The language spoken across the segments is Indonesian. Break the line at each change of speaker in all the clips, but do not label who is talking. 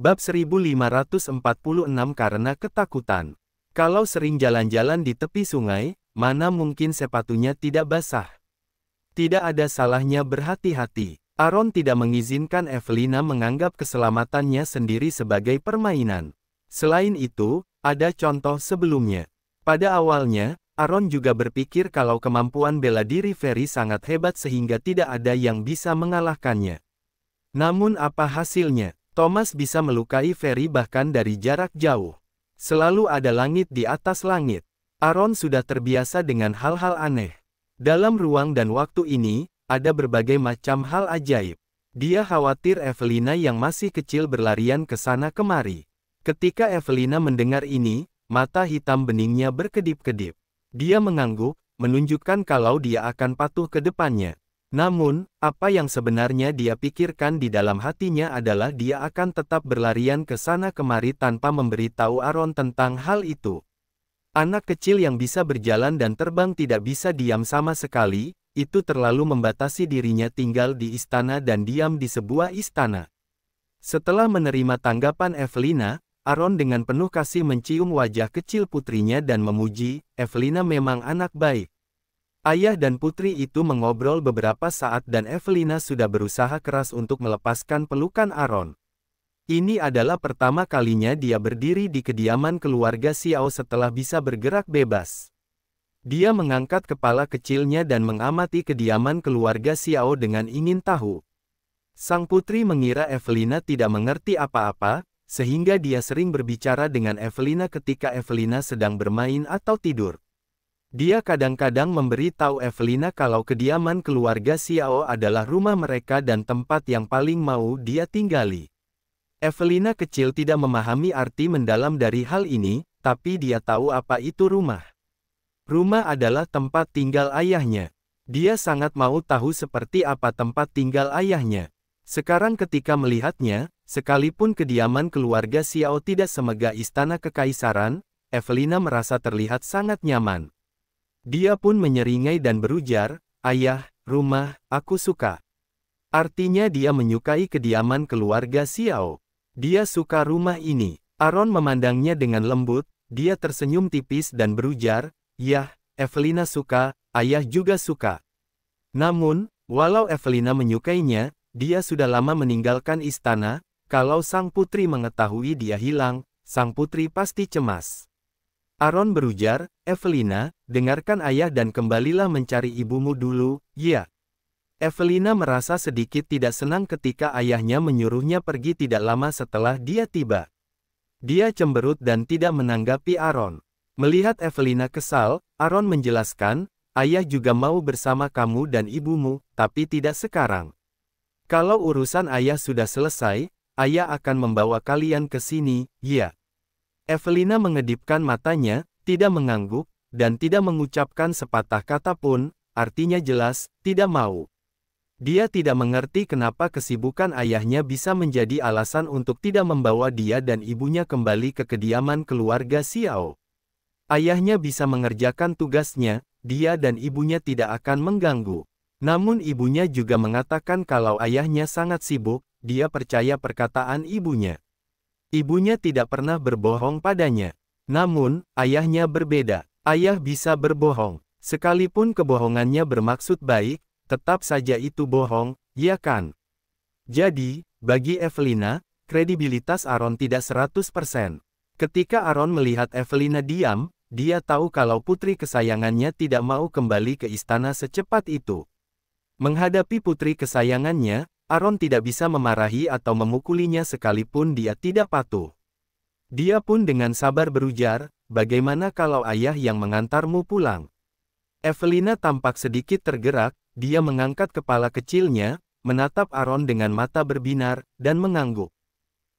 Bab 1546 karena ketakutan. Kalau sering jalan-jalan di tepi sungai, mana mungkin sepatunya tidak basah? Tidak ada salahnya berhati-hati. Aaron tidak mengizinkan Evelina menganggap keselamatannya sendiri sebagai permainan. Selain itu, ada contoh sebelumnya. Pada awalnya, Aaron juga berpikir kalau kemampuan bela diri Ferry sangat hebat sehingga tidak ada yang bisa mengalahkannya. Namun apa hasilnya? Thomas bisa melukai Ferry bahkan dari jarak jauh. Selalu ada langit di atas langit. Aaron sudah terbiasa dengan hal-hal aneh. Dalam ruang dan waktu ini, ada berbagai macam hal ajaib. Dia khawatir Evelina yang masih kecil berlarian ke sana kemari. Ketika Evelina mendengar ini, mata hitam beningnya berkedip-kedip. Dia mengangguk, menunjukkan kalau dia akan patuh ke depannya. Namun, apa yang sebenarnya dia pikirkan di dalam hatinya adalah dia akan tetap berlarian ke sana kemari tanpa memberitahu Aaron tentang hal itu. Anak kecil yang bisa berjalan dan terbang tidak bisa diam sama sekali, itu terlalu membatasi dirinya tinggal di istana dan diam di sebuah istana. Setelah menerima tanggapan Evelina, Aaron dengan penuh kasih mencium wajah kecil putrinya dan memuji, Evelina memang anak baik. Ayah dan putri itu mengobrol beberapa saat dan Evelina sudah berusaha keras untuk melepaskan pelukan Aaron. Ini adalah pertama kalinya dia berdiri di kediaman keluarga Xiao setelah bisa bergerak bebas. Dia mengangkat kepala kecilnya dan mengamati kediaman keluarga Xiao dengan ingin tahu. Sang putri mengira Evelina tidak mengerti apa-apa, sehingga dia sering berbicara dengan Evelina ketika Evelina sedang bermain atau tidur. Dia kadang-kadang memberi tahu Evelina kalau kediaman keluarga Xiao adalah rumah mereka dan tempat yang paling mau dia tinggali. Evelina kecil tidak memahami arti mendalam dari hal ini, tapi dia tahu apa itu rumah. Rumah adalah tempat tinggal ayahnya. Dia sangat mau tahu seperti apa tempat tinggal ayahnya. Sekarang ketika melihatnya, sekalipun kediaman keluarga Xiao tidak semegah istana kekaisaran, Evelina merasa terlihat sangat nyaman. Dia pun menyeringai dan berujar, Ayah, rumah, aku suka. Artinya dia menyukai kediaman keluarga Xiao. Dia suka rumah ini. Aaron memandangnya dengan lembut, dia tersenyum tipis dan berujar, Yah, Evelina suka, ayah juga suka. Namun, walau Evelina menyukainya, dia sudah lama meninggalkan istana, kalau sang putri mengetahui dia hilang, sang putri pasti cemas. Aaron berujar, Evelina, dengarkan ayah dan kembalilah mencari ibumu dulu, ya. Evelina merasa sedikit tidak senang ketika ayahnya menyuruhnya pergi tidak lama setelah dia tiba. Dia cemberut dan tidak menanggapi Aaron. Melihat Evelina kesal, Aaron menjelaskan, ayah juga mau bersama kamu dan ibumu, tapi tidak sekarang. Kalau urusan ayah sudah selesai, ayah akan membawa kalian ke sini, ya. Evelina mengedipkan matanya, tidak mengangguk, dan tidak mengucapkan sepatah kata pun, artinya jelas, tidak mau. Dia tidak mengerti kenapa kesibukan ayahnya bisa menjadi alasan untuk tidak membawa dia dan ibunya kembali ke kediaman keluarga Xiao. Ayahnya bisa mengerjakan tugasnya, dia dan ibunya tidak akan mengganggu. Namun ibunya juga mengatakan kalau ayahnya sangat sibuk, dia percaya perkataan ibunya. Ibunya tidak pernah berbohong padanya. Namun, ayahnya berbeda. Ayah bisa berbohong. Sekalipun kebohongannya bermaksud baik, tetap saja itu bohong, ya kan? Jadi, bagi Evelina, kredibilitas Aaron tidak 100%. Ketika Aaron melihat Evelina diam, dia tahu kalau putri kesayangannya tidak mau kembali ke istana secepat itu. Menghadapi putri kesayangannya, Aaron tidak bisa memarahi atau memukulinya sekalipun dia tidak patuh. Dia pun dengan sabar berujar, bagaimana kalau ayah yang mengantarmu pulang? Evelina tampak sedikit tergerak, dia mengangkat kepala kecilnya, menatap Aaron dengan mata berbinar, dan mengangguk.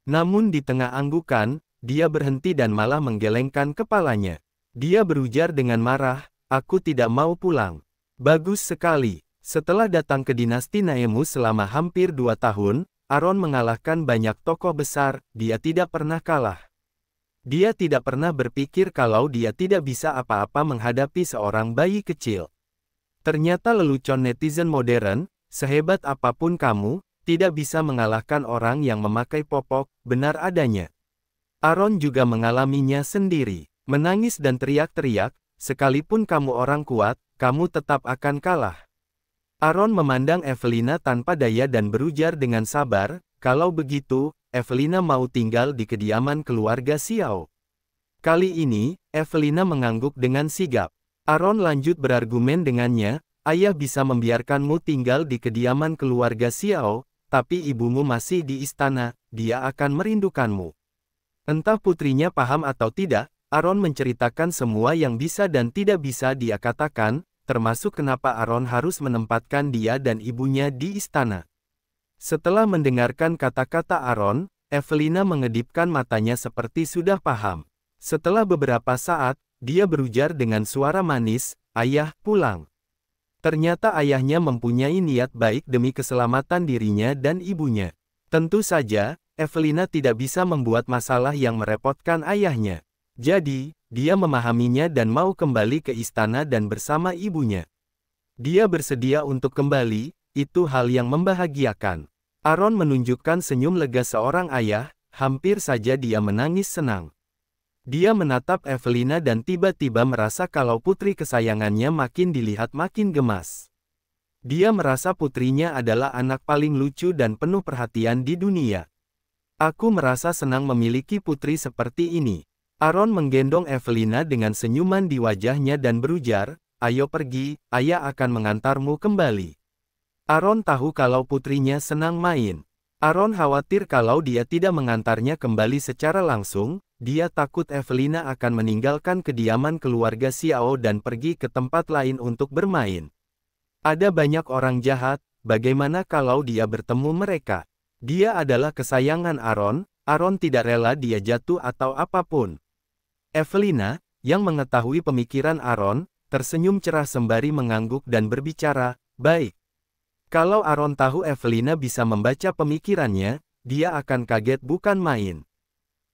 Namun di tengah anggukan, dia berhenti dan malah menggelengkan kepalanya. Dia berujar dengan marah, aku tidak mau pulang. Bagus sekali. Setelah datang ke dinasti Naemu selama hampir dua tahun, Aaron mengalahkan banyak tokoh besar, dia tidak pernah kalah. Dia tidak pernah berpikir kalau dia tidak bisa apa-apa menghadapi seorang bayi kecil. Ternyata lelucon netizen modern, sehebat apa pun kamu, tidak bisa mengalahkan orang yang memakai popok, benar adanya. Aaron juga mengalaminya sendiri. Menangis dan teriak-teriak, sekalipun kamu orang kuat, kamu tetap akan kalah. Aaron memandang Evelina tanpa daya dan berujar dengan sabar, kalau begitu, Evelina mau tinggal di kediaman keluarga Xiao. Kali ini, Evelina mengangguk dengan sigap. Aaron lanjut berargumen dengannya, ayah bisa membiarkanmu tinggal di kediaman keluarga Xiao, tapi ibumu masih di istana, dia akan merindukanmu. Entah putrinya paham atau tidak, Aaron menceritakan semua yang bisa dan tidak bisa dia katakan, termasuk kenapa Aaron harus menempatkan dia dan ibunya di istana. Setelah mendengarkan kata-kata Aaron, Evelina mengedipkan matanya seperti sudah paham. Setelah beberapa saat, dia berujar dengan suara manis, Ayah, pulang. Ternyata ayahnya mempunyai niat baik demi keselamatan dirinya dan ibunya. Tentu saja, Evelina tidak bisa membuat masalah yang merepotkan ayahnya. Jadi, dia memahaminya dan mau kembali ke istana dan bersama ibunya. Dia bersedia untuk kembali, itu hal yang membahagiakan. Aaron menunjukkan senyum lega seorang ayah, hampir saja dia menangis senang. Dia menatap Evelina dan tiba-tiba merasa kalau putri kesayangannya makin dilihat makin gemas. Dia merasa putrinya adalah anak paling lucu dan penuh perhatian di dunia. Aku merasa senang memiliki putri seperti ini. Aaron menggendong Evelina dengan senyuman di wajahnya dan berujar, ayo pergi, ayah akan mengantarmu kembali. Aaron tahu kalau putrinya senang main. Aaron khawatir kalau dia tidak mengantarnya kembali secara langsung, dia takut Evelina akan meninggalkan kediaman keluarga Xiao dan pergi ke tempat lain untuk bermain. Ada banyak orang jahat, bagaimana kalau dia bertemu mereka? Dia adalah kesayangan Aaron, Aaron tidak rela dia jatuh atau apa pun. Evelina, yang mengetahui pemikiran Aaron, tersenyum cerah sembari mengangguk dan berbicara, baik. Kalau Aaron tahu Evelina bisa membaca pemikirannya, dia akan kaget bukan main.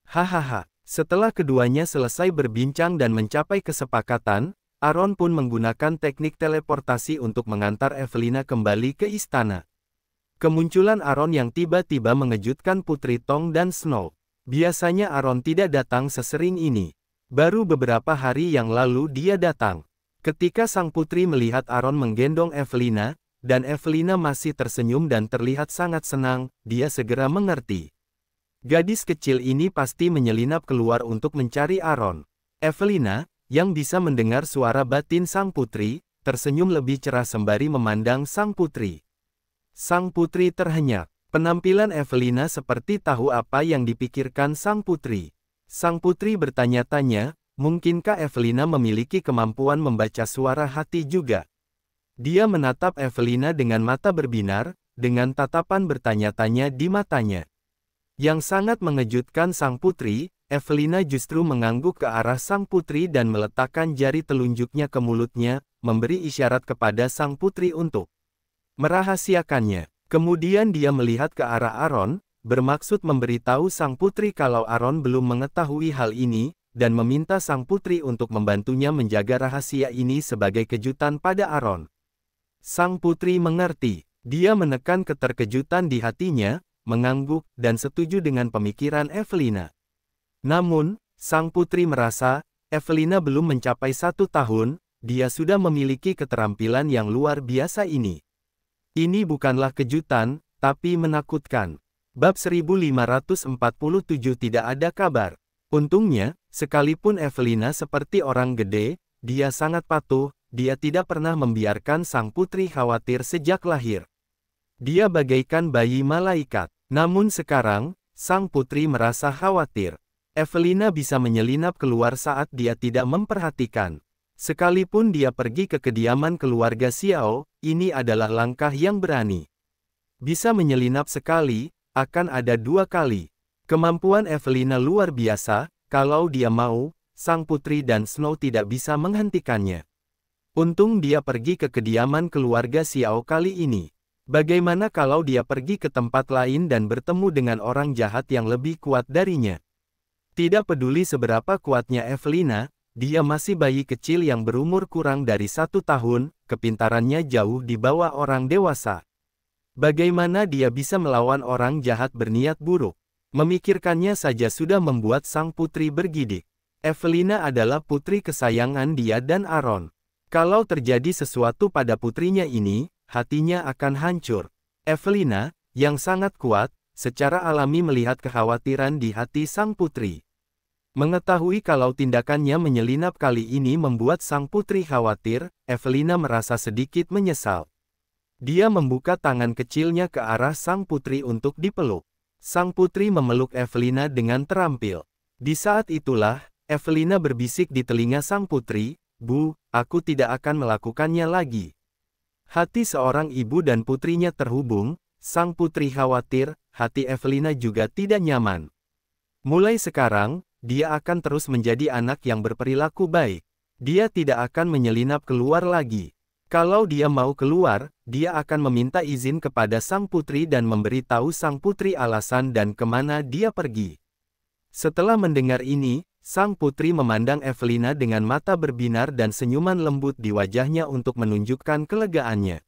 Hahaha, setelah keduanya selesai berbincang dan mencapai kesepakatan, Aaron pun menggunakan teknik teleportasi untuk mengantar Evelina kembali ke istana. Kemunculan Aaron yang tiba-tiba mengejutkan Putri Tong dan Snow. Biasanya Aaron tidak datang sesering ini. Baru beberapa hari yang lalu dia datang. Ketika sang putri melihat Aaron menggendong Evelina, dan Evelina masih tersenyum dan terlihat sangat senang, dia segera mengerti. Gadis kecil ini pasti menyelinap keluar untuk mencari Aaron. Evelina, yang bisa mendengar suara batin sang putri, tersenyum lebih cerah sembari memandang sang putri. Sang putri terhenyak. Penampilan Evelina seperti tahu apa yang dipikirkan sang putri. Sang putri bertanya-tanya, mungkinkah Evelina memiliki kemampuan membaca suara hati juga? Dia menatap Evelina dengan mata berbinar, dengan tatapan bertanya-tanya di matanya. Yang sangat mengejutkan sang putri, Evelina justru mengangguk ke arah sang putri dan meletakkan jari telunjuknya ke mulutnya, memberi isyarat kepada sang putri untuk merahasiakannya. Kemudian dia melihat ke arah Aaron, bermaksud memberitahu sang putri kalau Aaron belum mengetahui hal ini, dan meminta sang putri untuk membantunya menjaga rahasia ini sebagai kejutan pada Aaron. Sang putri mengerti, dia menekan keterkejutan di hatinya, mengangguk, dan setuju dengan pemikiran Evelina. Namun, sang putri merasa, Evelina belum mencapai satu tahun, dia sudah memiliki keterampilan yang luar biasa ini. Ini bukanlah kejutan, tapi menakutkan. Bab 1547 tidak ada kabar. Untungnya, sekalipun Evelina seperti orang gede, dia sangat patuh, dia tidak pernah membiarkan sang putri khawatir sejak lahir. Dia bagaikan bayi malaikat. Namun sekarang, sang putri merasa khawatir. Evelina bisa menyelinap keluar saat dia tidak memperhatikan. Sekalipun dia pergi ke kediaman keluarga Xiao, ini adalah langkah yang berani. Bisa menyelinap sekali, akan ada dua kali. Kemampuan Evelina luar biasa, kalau dia mau, sang putri dan Snow tidak bisa menghentikannya. Untung dia pergi ke kediaman keluarga Xiao kali ini. Bagaimana kalau dia pergi ke tempat lain dan bertemu dengan orang jahat yang lebih kuat darinya? Tidak peduli seberapa kuatnya Evelina, dia masih bayi kecil yang berumur kurang dari satu tahun, kepintarannya jauh di bawah orang dewasa. Bagaimana dia bisa melawan orang jahat berniat buruk? Memikirkannya saja sudah membuat sang putri bergidik. Evelina adalah putri kesayangan dia dan Aaron. Kalau terjadi sesuatu pada putrinya ini, hatinya akan hancur. Evelina, yang sangat kuat, secara alami melihat kekhawatiran di hati sang putri. Mengetahui kalau tindakannya menyelinap kali ini membuat sang putri khawatir, Evelina merasa sedikit menyesal. Dia membuka tangan kecilnya ke arah sang putri untuk dipeluk. Sang putri memeluk Evelina dengan terampil. Di saat itulah, Evelina berbisik di telinga sang putri, Bu, aku tidak akan melakukannya lagi. Hati seorang ibu dan putrinya terhubung, sang putri khawatir, hati Evelina juga tidak nyaman. Mulai sekarang, dia akan terus menjadi anak yang berperilaku baik. Dia tidak akan menyelinap keluar lagi. Kalau dia mau keluar, dia akan meminta izin kepada sang putri dan memberitahu sang putri alasan dan ke mana dia pergi. Setelah mendengar ini, sang putri memandang Evelina dengan mata berbinar dan senyuman lembut di wajahnya untuk menunjukkan kelegaannya.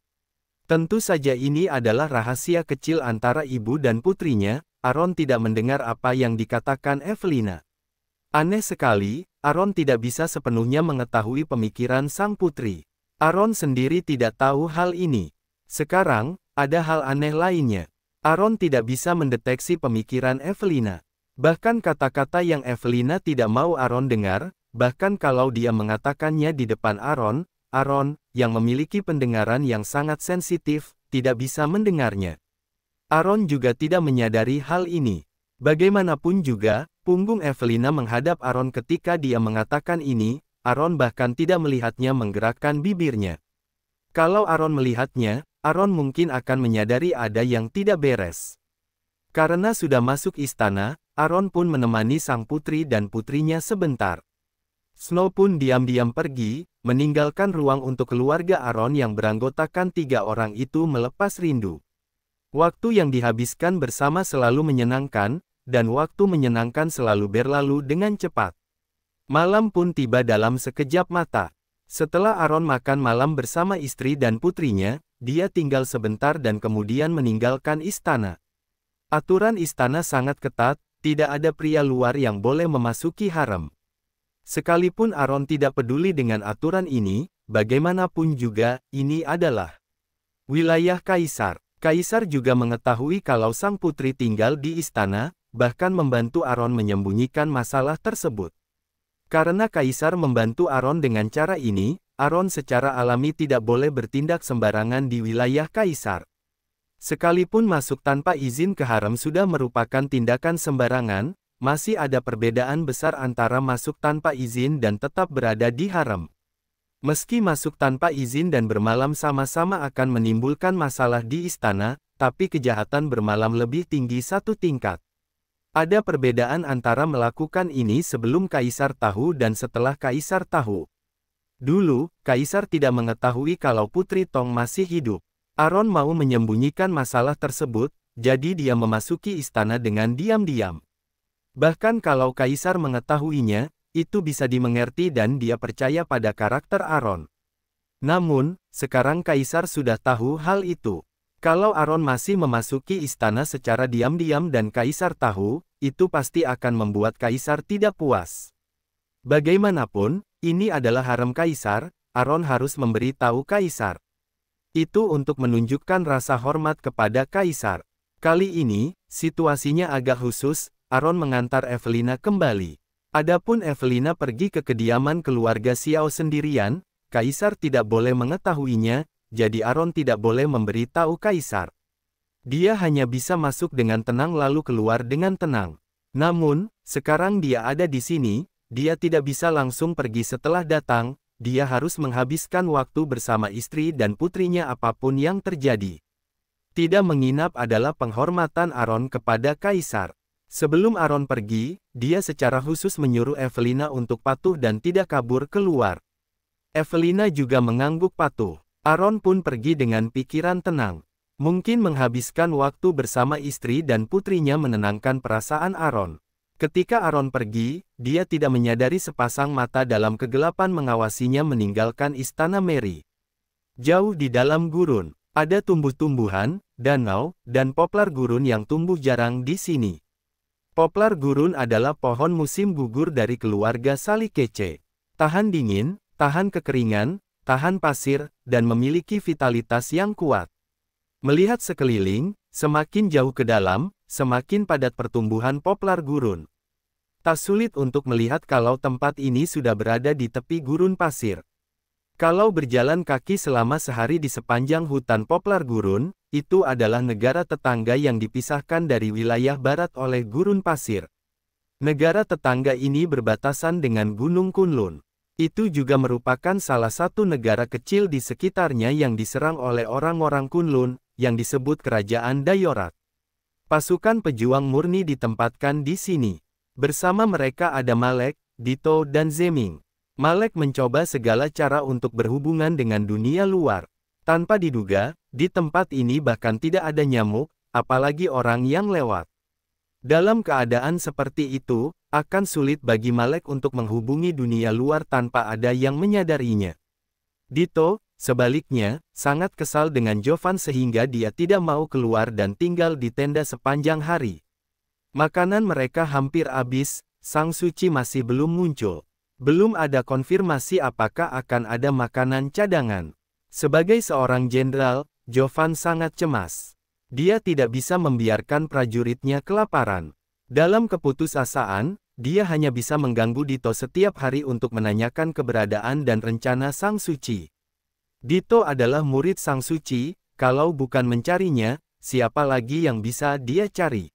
Tentu saja ini adalah rahasia kecil antara ibu dan putrinya, Aaron tidak mendengar apa yang dikatakan Evelina. Aneh sekali, Aaron tidak bisa sepenuhnya mengetahui pemikiran sang putri. Aaron sendiri tidak tahu hal ini. Sekarang, ada hal aneh lainnya. Aaron tidak bisa mendeteksi pemikiran Evelina. Bahkan kata-kata yang Evelina tidak mau Aaron dengar, bahkan kalau dia mengatakannya di depan Aaron, Aaron, yang memiliki pendengaran yang sangat sensitif, tidak bisa mendengarnya. Aaron juga tidak menyadari hal ini. Bagaimanapun juga, punggung Evelina menghadap Aaron ketika dia mengatakan ini, Aaron bahkan tidak melihatnya menggerakkan bibirnya. Kalau Aaron melihatnya, Aaron mungkin akan menyadari ada yang tidak beres. Karena sudah masuk istana, Aaron pun menemani sang putri dan putrinya sebentar. Snow pun diam-diam pergi, meninggalkan ruang untuk keluarga Aaron yang beranggotakan tiga orang itu melepas rindu. Waktu yang dihabiskan bersama selalu menyenangkan, dan waktu menyenangkan selalu berlalu dengan cepat. Malam pun tiba dalam sekejap mata. Setelah Aaron makan malam bersama istri dan putrinya, dia tinggal sebentar dan kemudian meninggalkan istana. Aturan istana sangat ketat, tidak ada pria luar yang boleh memasuki harem. Sekalipun Aaron tidak peduli dengan aturan ini, bagaimanapun juga, ini adalah wilayah kaisar. Kaisar juga mengetahui kalau sang putri tinggal di istana, bahkan membantu Aaron menyembunyikan masalah tersebut. Karena Kaisar membantu Aaron dengan cara ini, Aaron secara alami tidak boleh bertindak sembarangan di wilayah Kaisar. Sekalipun masuk tanpa izin ke harem sudah merupakan tindakan sembarangan, masih ada perbedaan besar antara masuk tanpa izin dan tetap berada di harem. Meski masuk tanpa izin dan bermalam sama-sama akan menimbulkan masalah di istana, tapi kejahatan bermalam lebih tinggi satu tingkat. Ada perbedaan antara melakukan ini sebelum kaisar tahu dan setelah kaisar tahu. Dulu, kaisar tidak mengetahui kalau Putri Tong masih hidup. Aaron mau menyembunyikan masalah tersebut, jadi dia memasuki istana dengan diam-diam. Bahkan kalau kaisar mengetahuinya, itu bisa dimengerti dan dia percaya pada karakter Aaron. Namun, sekarang kaisar sudah tahu hal itu. Kalau Aaron masih memasuki istana secara diam-diam dan kaisar tahu, itu pasti akan membuat kaisar tidak puas. Bagaimanapun, ini adalah harem kaisar, Aaron harus memberi tahu kaisar. Itu untuk menunjukkan rasa hormat kepada kaisar. Kali ini, situasinya agak khusus, Aaron mengantar Evelina kembali. Adapun Evelina pergi ke kediaman keluarga Xiao sendirian, kaisar tidak boleh mengetahuinya, jadi Aaron tidak boleh memberi tahu kaisar. Dia hanya bisa masuk dengan tenang lalu keluar dengan tenang. Namun, sekarang dia ada di sini, dia tidak bisa langsung pergi setelah datang, dia harus menghabiskan waktu bersama istri dan putrinya apa pun yang terjadi. Tidak menginap adalah penghormatan Aaron kepada kaisar. Sebelum Aaron pergi, dia secara khusus menyuruh Evelina untuk patuh dan tidak kabur keluar. Evelina juga mengangguk patuh. Aaron pun pergi dengan pikiran tenang. Mungkin menghabiskan waktu bersama istri dan putrinya menenangkan perasaan Aaron. Ketika Aaron pergi, dia tidak menyadari sepasang mata dalam kegelapan mengawasinya meninggalkan istana Mary. Jauh di dalam gurun, Ada tumbuh-tumbuhan, danau, dan poplar gurun yang tumbuh jarang di sini. Poplar gurun adalah pohon musim gugur dari keluarga salikece. Tahan dingin, tahan kekeringan, tahan pasir, dan memiliki vitalitas yang kuat. Melihat sekeliling, semakin jauh ke dalam, semakin padat pertumbuhan poplar gurun. Tak sulit untuk melihat kalau tempat ini sudah berada di tepi gurun pasir. Kalau berjalan kaki selama sehari di sepanjang hutan poplar gurun, itu adalah negara tetangga yang dipisahkan dari wilayah barat oleh gurun pasir. Negara tetangga ini berbatasan dengan Gunung Kunlun. Itu juga merupakan salah satu negara kecil di sekitarnya yang diserang oleh orang-orang Kunlun, yang disebut Kerajaan Dayorat. Pasukan pejuang murni ditempatkan di sini. Bersama mereka ada Malek, Dito dan Zeming. Malek mencoba segala cara untuk berhubungan dengan dunia luar. Tanpa diduga, di tempat ini bahkan tidak ada nyamuk, apalagi orang yang lewat. Dalam keadaan seperti itu, akan sulit bagi Malek untuk menghubungi dunia luar tanpa ada yang menyadarinya. Dito, sebaliknya, sangat kesal dengan Jovan sehingga dia tidak mau keluar dan tinggal di tenda sepanjang hari. Makanan mereka hampir habis, Sang Suci masih belum muncul. Belum ada konfirmasi apakah akan ada makanan cadangan. Sebagai seorang jenderal, Jovan sangat cemas. Dia tidak bisa membiarkan prajuritnya kelaparan. Dalam keputusasaan, dia hanya bisa mengganggu Dito setiap hari untuk menanyakan keberadaan dan rencana Sang Suci. Dito adalah murid Sang Suci, kalau bukan mencarinya, siapa lagi yang bisa dia cari?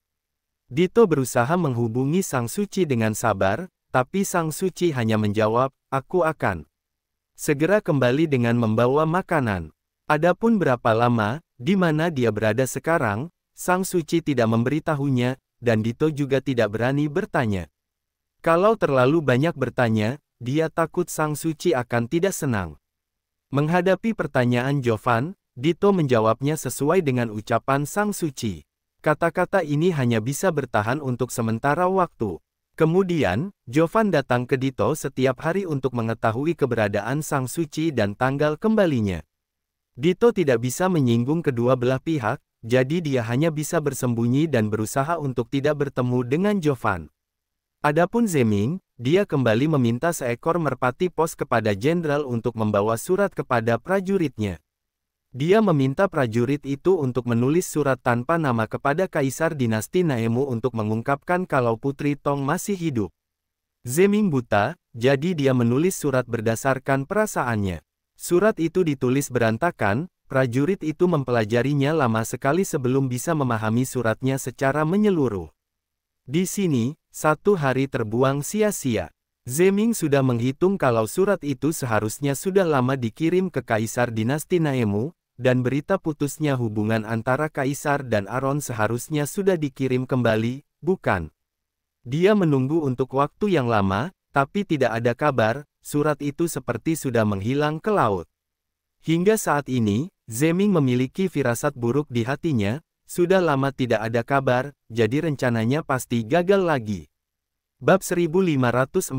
Dito berusaha menghubungi Sang Suci dengan sabar, tapi Sang Suci hanya menjawab, aku akan segera kembali dengan membawa makanan. Adapun berapa lama, di mana dia berada sekarang, Sang Suci tidak memberitahunya, dan Dito juga tidak berani bertanya. Kalau terlalu banyak bertanya, dia takut Sang Suci akan tidak senang. Menghadapi pertanyaan Jovan, Dito menjawabnya sesuai dengan ucapan Sang Suci. Kata-kata ini hanya bisa bertahan untuk sementara waktu. Kemudian, Jovan datang ke Dito setiap hari untuk mengetahui keberadaan Sang Suci dan tanggal kembalinya. Dito tidak bisa menyinggung kedua belah pihak, jadi dia hanya bisa bersembunyi dan berusaha untuk tidak bertemu dengan Jovan. Adapun Zeming, dia kembali meminta seekor merpati pos kepada jenderal untuk membawa surat kepada prajuritnya. Dia meminta prajurit itu untuk menulis surat tanpa nama kepada Kaisar Dinasti Naemu untuk mengungkapkan kalau Putri Tong masih hidup. Zeming buta, jadi dia menulis surat berdasarkan perasaannya. Surat itu ditulis berantakan, prajurit itu mempelajarinya lama sekali sebelum bisa memahami suratnya secara menyeluruh. Di sini, satu hari terbuang sia-sia. Zeming sudah menghitung kalau surat itu seharusnya sudah lama dikirim ke Kaisar Dinasti Naemu, dan berita putusnya hubungan antara Kaisar dan Aron seharusnya sudah dikirim kembali, bukan? Dia menunggu untuk waktu yang lama, tapi tidak ada kabar, surat itu seperti sudah menghilang ke laut. Hingga saat ini, Zeming memiliki firasat buruk di hatinya, sudah lama tidak ada kabar, jadi rencananya pasti gagal lagi. Bab 1548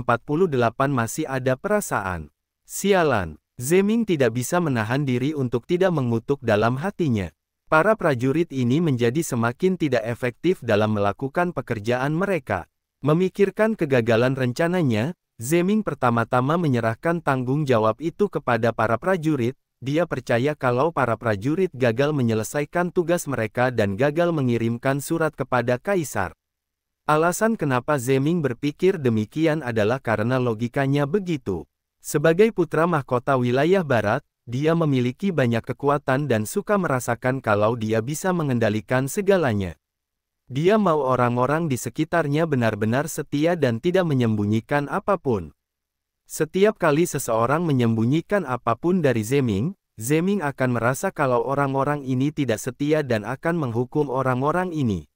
masih ada perasaan. Sialan. Zeming tidak bisa menahan diri untuk tidak mengutuk dalam hatinya. Para prajurit ini menjadi semakin tidak efektif dalam melakukan pekerjaan mereka. Memikirkan kegagalan rencananya, Zeming pertama-tama menyerahkan tanggung jawab itu kepada para prajurit, dia percaya kalau para prajurit gagal menyelesaikan tugas mereka dan gagal mengirimkan surat kepada kaisar. Alasan kenapa Zeming berpikir demikian adalah karena logikanya begitu. Sebagai putra mahkota wilayah barat, dia memiliki banyak kekuatan dan suka merasakan kalau dia bisa mengendalikan segalanya. Dia mau orang-orang di sekitarnya benar-benar setia dan tidak menyembunyikan apa pun. Setiap kali seseorang menyembunyikan apa pun dari Zeming, Zeming akan merasa kalau orang-orang ini tidak setia dan akan menghukum orang-orang ini.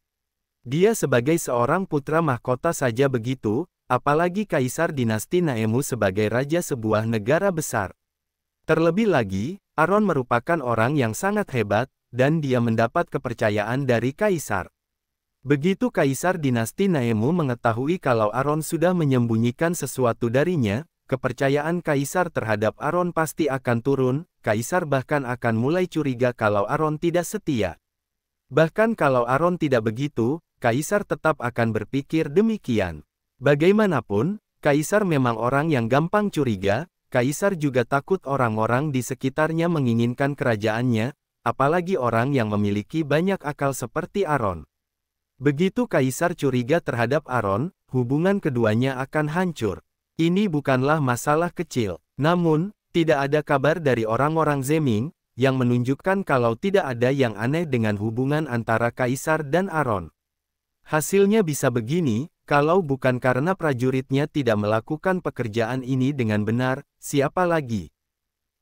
Dia sebagai seorang putra mahkota saja begitu, apalagi Kaisar Dinasti Naemu sebagai raja sebuah negara besar. Terlebih lagi, Aron merupakan orang yang sangat hebat, dan dia mendapat kepercayaan dari Kaisar. Begitu Kaisar Dinasti Naemu mengetahui kalau Aron sudah menyembunyikan sesuatu darinya, kepercayaan Kaisar terhadap Aron pasti akan turun, Kaisar bahkan akan mulai curiga kalau Aron tidak setia. Bahkan kalau Aron tidak begitu, Kaisar tetap akan berpikir demikian. Bagaimanapun, Kaisar memang orang yang gampang curiga, Kaisar juga takut orang-orang di sekitarnya menginginkan kerajaannya, apalagi orang yang memiliki banyak akal seperti Aron. Begitu Kaisar curiga terhadap Aron, hubungan keduanya akan hancur. Ini bukanlah masalah kecil. Namun, tidak ada kabar dari orang-orang Zeming, yang menunjukkan kalau tidak ada yang aneh dengan hubungan antara Kaisar dan Aron. Hasilnya bisa begini, kalau bukan karena prajuritnya tidak melakukan pekerjaan ini dengan benar, siapa lagi?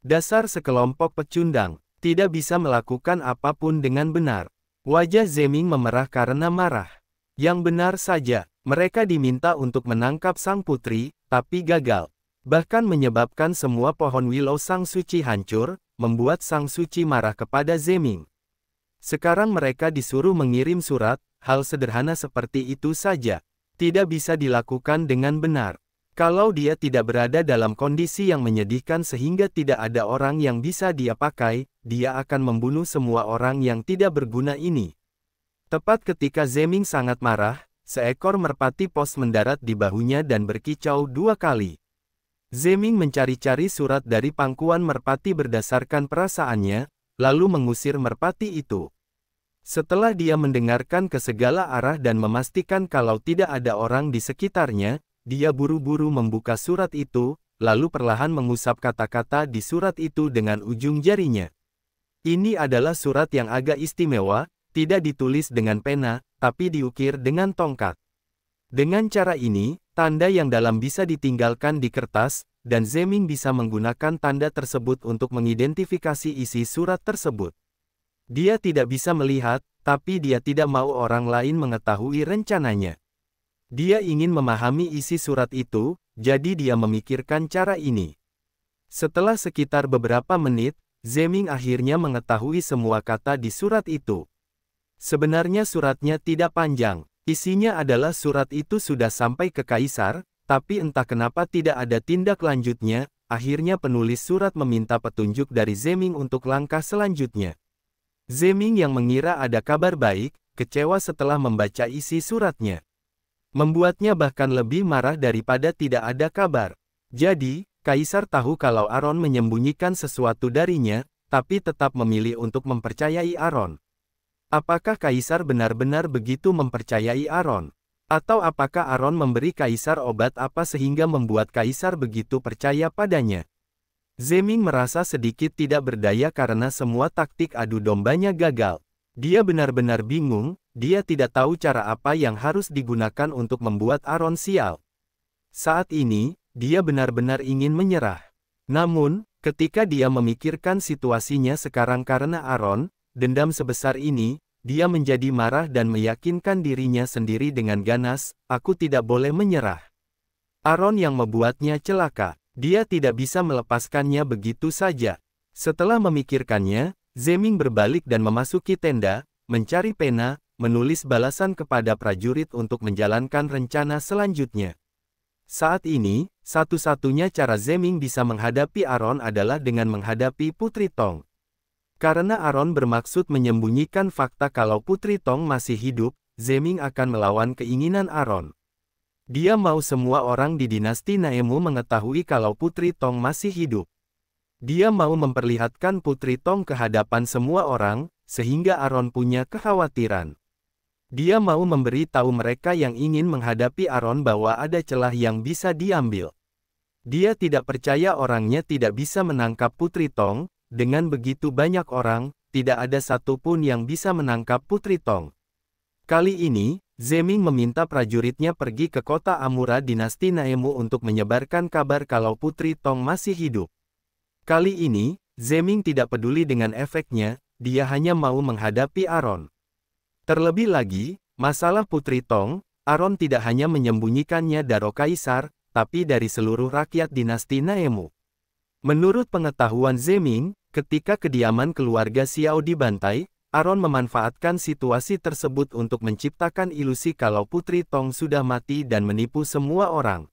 Dasar sekelompok pecundang, tidak bisa melakukan apa pun dengan benar. Wajah Zeming memerah karena marah. Yang benar saja, mereka diminta untuk menangkap sang putri, tapi gagal. Bahkan menyebabkan semua pohon willow sang suci hancur, membuat sang suci marah kepada Zeming. Sekarang mereka disuruh mengirim surat, hal sederhana seperti itu saja. Tidak bisa dilakukan dengan benar. Kalau dia tidak berada dalam kondisi yang menyedihkan sehingga tidak ada orang yang bisa dia pakai, dia akan membunuh semua orang yang tidak berguna ini. Tepat ketika Zeming sangat marah, seekor merpati pos mendarat di bahunya dan berkicau dua kali. Zeming mencari-cari surat dari pangkuan merpati berdasarkan perasaannya, lalu mengusir merpati itu. Setelah dia mendengarkan ke segala arah dan memastikan kalau tidak ada orang di sekitarnya, dia buru-buru membuka surat itu, lalu perlahan mengusap kata-kata di surat itu dengan ujung jarinya. Ini adalah surat yang agak istimewa, tidak ditulis dengan pena, tapi diukir dengan tongkat. Dengan cara ini, tanda yang dalam bisa ditinggalkan di kertas, dan Zeming bisa menggunakan tanda tersebut untuk mengidentifikasi isi surat tersebut. Dia tidak bisa melihat, tapi dia tidak mau orang lain mengetahui rencananya. Dia ingin memahami isi surat itu, jadi dia memikirkan cara ini. Setelah sekitar beberapa menit, Zeming akhirnya mengetahui semua kata di surat itu. Sebenarnya suratnya tidak panjang. Isinya adalah surat itu sudah sampai ke kaisar, tapi entah kenapa tidak ada tindak lanjutnya, akhirnya penulis surat meminta petunjuk dari Zeming untuk langkah selanjutnya. Zeming yang mengira ada kabar baik, kecewa setelah membaca isi suratnya. Membuatnya bahkan lebih marah daripada tidak ada kabar. Jadi, Kaisar tahu kalau Aron menyembunyikan sesuatu darinya, tapi tetap memilih untuk mempercayai Aron. Apakah Kaisar benar-benar begitu mempercayai Aron? Atau apakah Aron memberi Kaisar obat apa sehingga membuat Kaisar begitu percaya padanya? Zeming merasa sedikit tidak berdaya karena semua taktik adu dombanya gagal. Dia benar-benar bingung, dia tidak tahu cara apa yang harus digunakan untuk membuat Aron sial. Saat ini, dia benar-benar ingin menyerah. Namun, ketika dia memikirkan situasinya sekarang karena Aron, dendam sebesar ini, dia menjadi marah dan meyakinkan dirinya sendiri dengan ganas, aku tidak boleh menyerah. Aaron yang membuatnya celaka, dia tidak bisa melepaskannya begitu saja. Setelah memikirkannya, Zeming berbalik dan memasuki tenda, mencari pena, menulis balasan kepada prajurit untuk menjalankan rencana selanjutnya. Saat ini, satu-satunya cara Zeming bisa menghadapi Aaron adalah dengan menghadapi Putri Tong. Karena Aaron bermaksud menyembunyikan fakta kalau Putri Tong masih hidup, Zeming akan melawan keinginan Aaron. Dia mau semua orang di dinasti Naemu mengetahui kalau Putri Tong masih hidup. Dia mau memperlihatkan Putri Tong ke hadapan semua orang, sehingga Aaron punya kekhawatiran. Dia mau memberi tahu mereka yang ingin menghadapi Aaron bahwa ada celah yang bisa diambil. Dia tidak percaya orangnya tidak bisa menangkap Putri Tong, dengan begitu banyak orang, tidak ada satupun yang bisa menangkap Putri Tong. Kali ini, Zeming meminta prajuritnya pergi ke kota Amura dinasti Naemu untuk menyebarkan kabar kalau Putri Tong masih hidup. Kali ini, Zeming tidak peduli dengan efeknya, dia hanya mau menghadapi Aaron. Terlebih lagi, masalah Putri Tong, Aaron tidak hanya menyembunyikannya dari Kaisar, tapi dari seluruh rakyat dinasti Naemu. Menurut pengetahuan Zeming, ketika kediaman keluarga Xiao dibantai, Aaron memanfaatkan situasi tersebut untuk menciptakan ilusi kalau Putri Tong sudah mati dan menipu semua orang.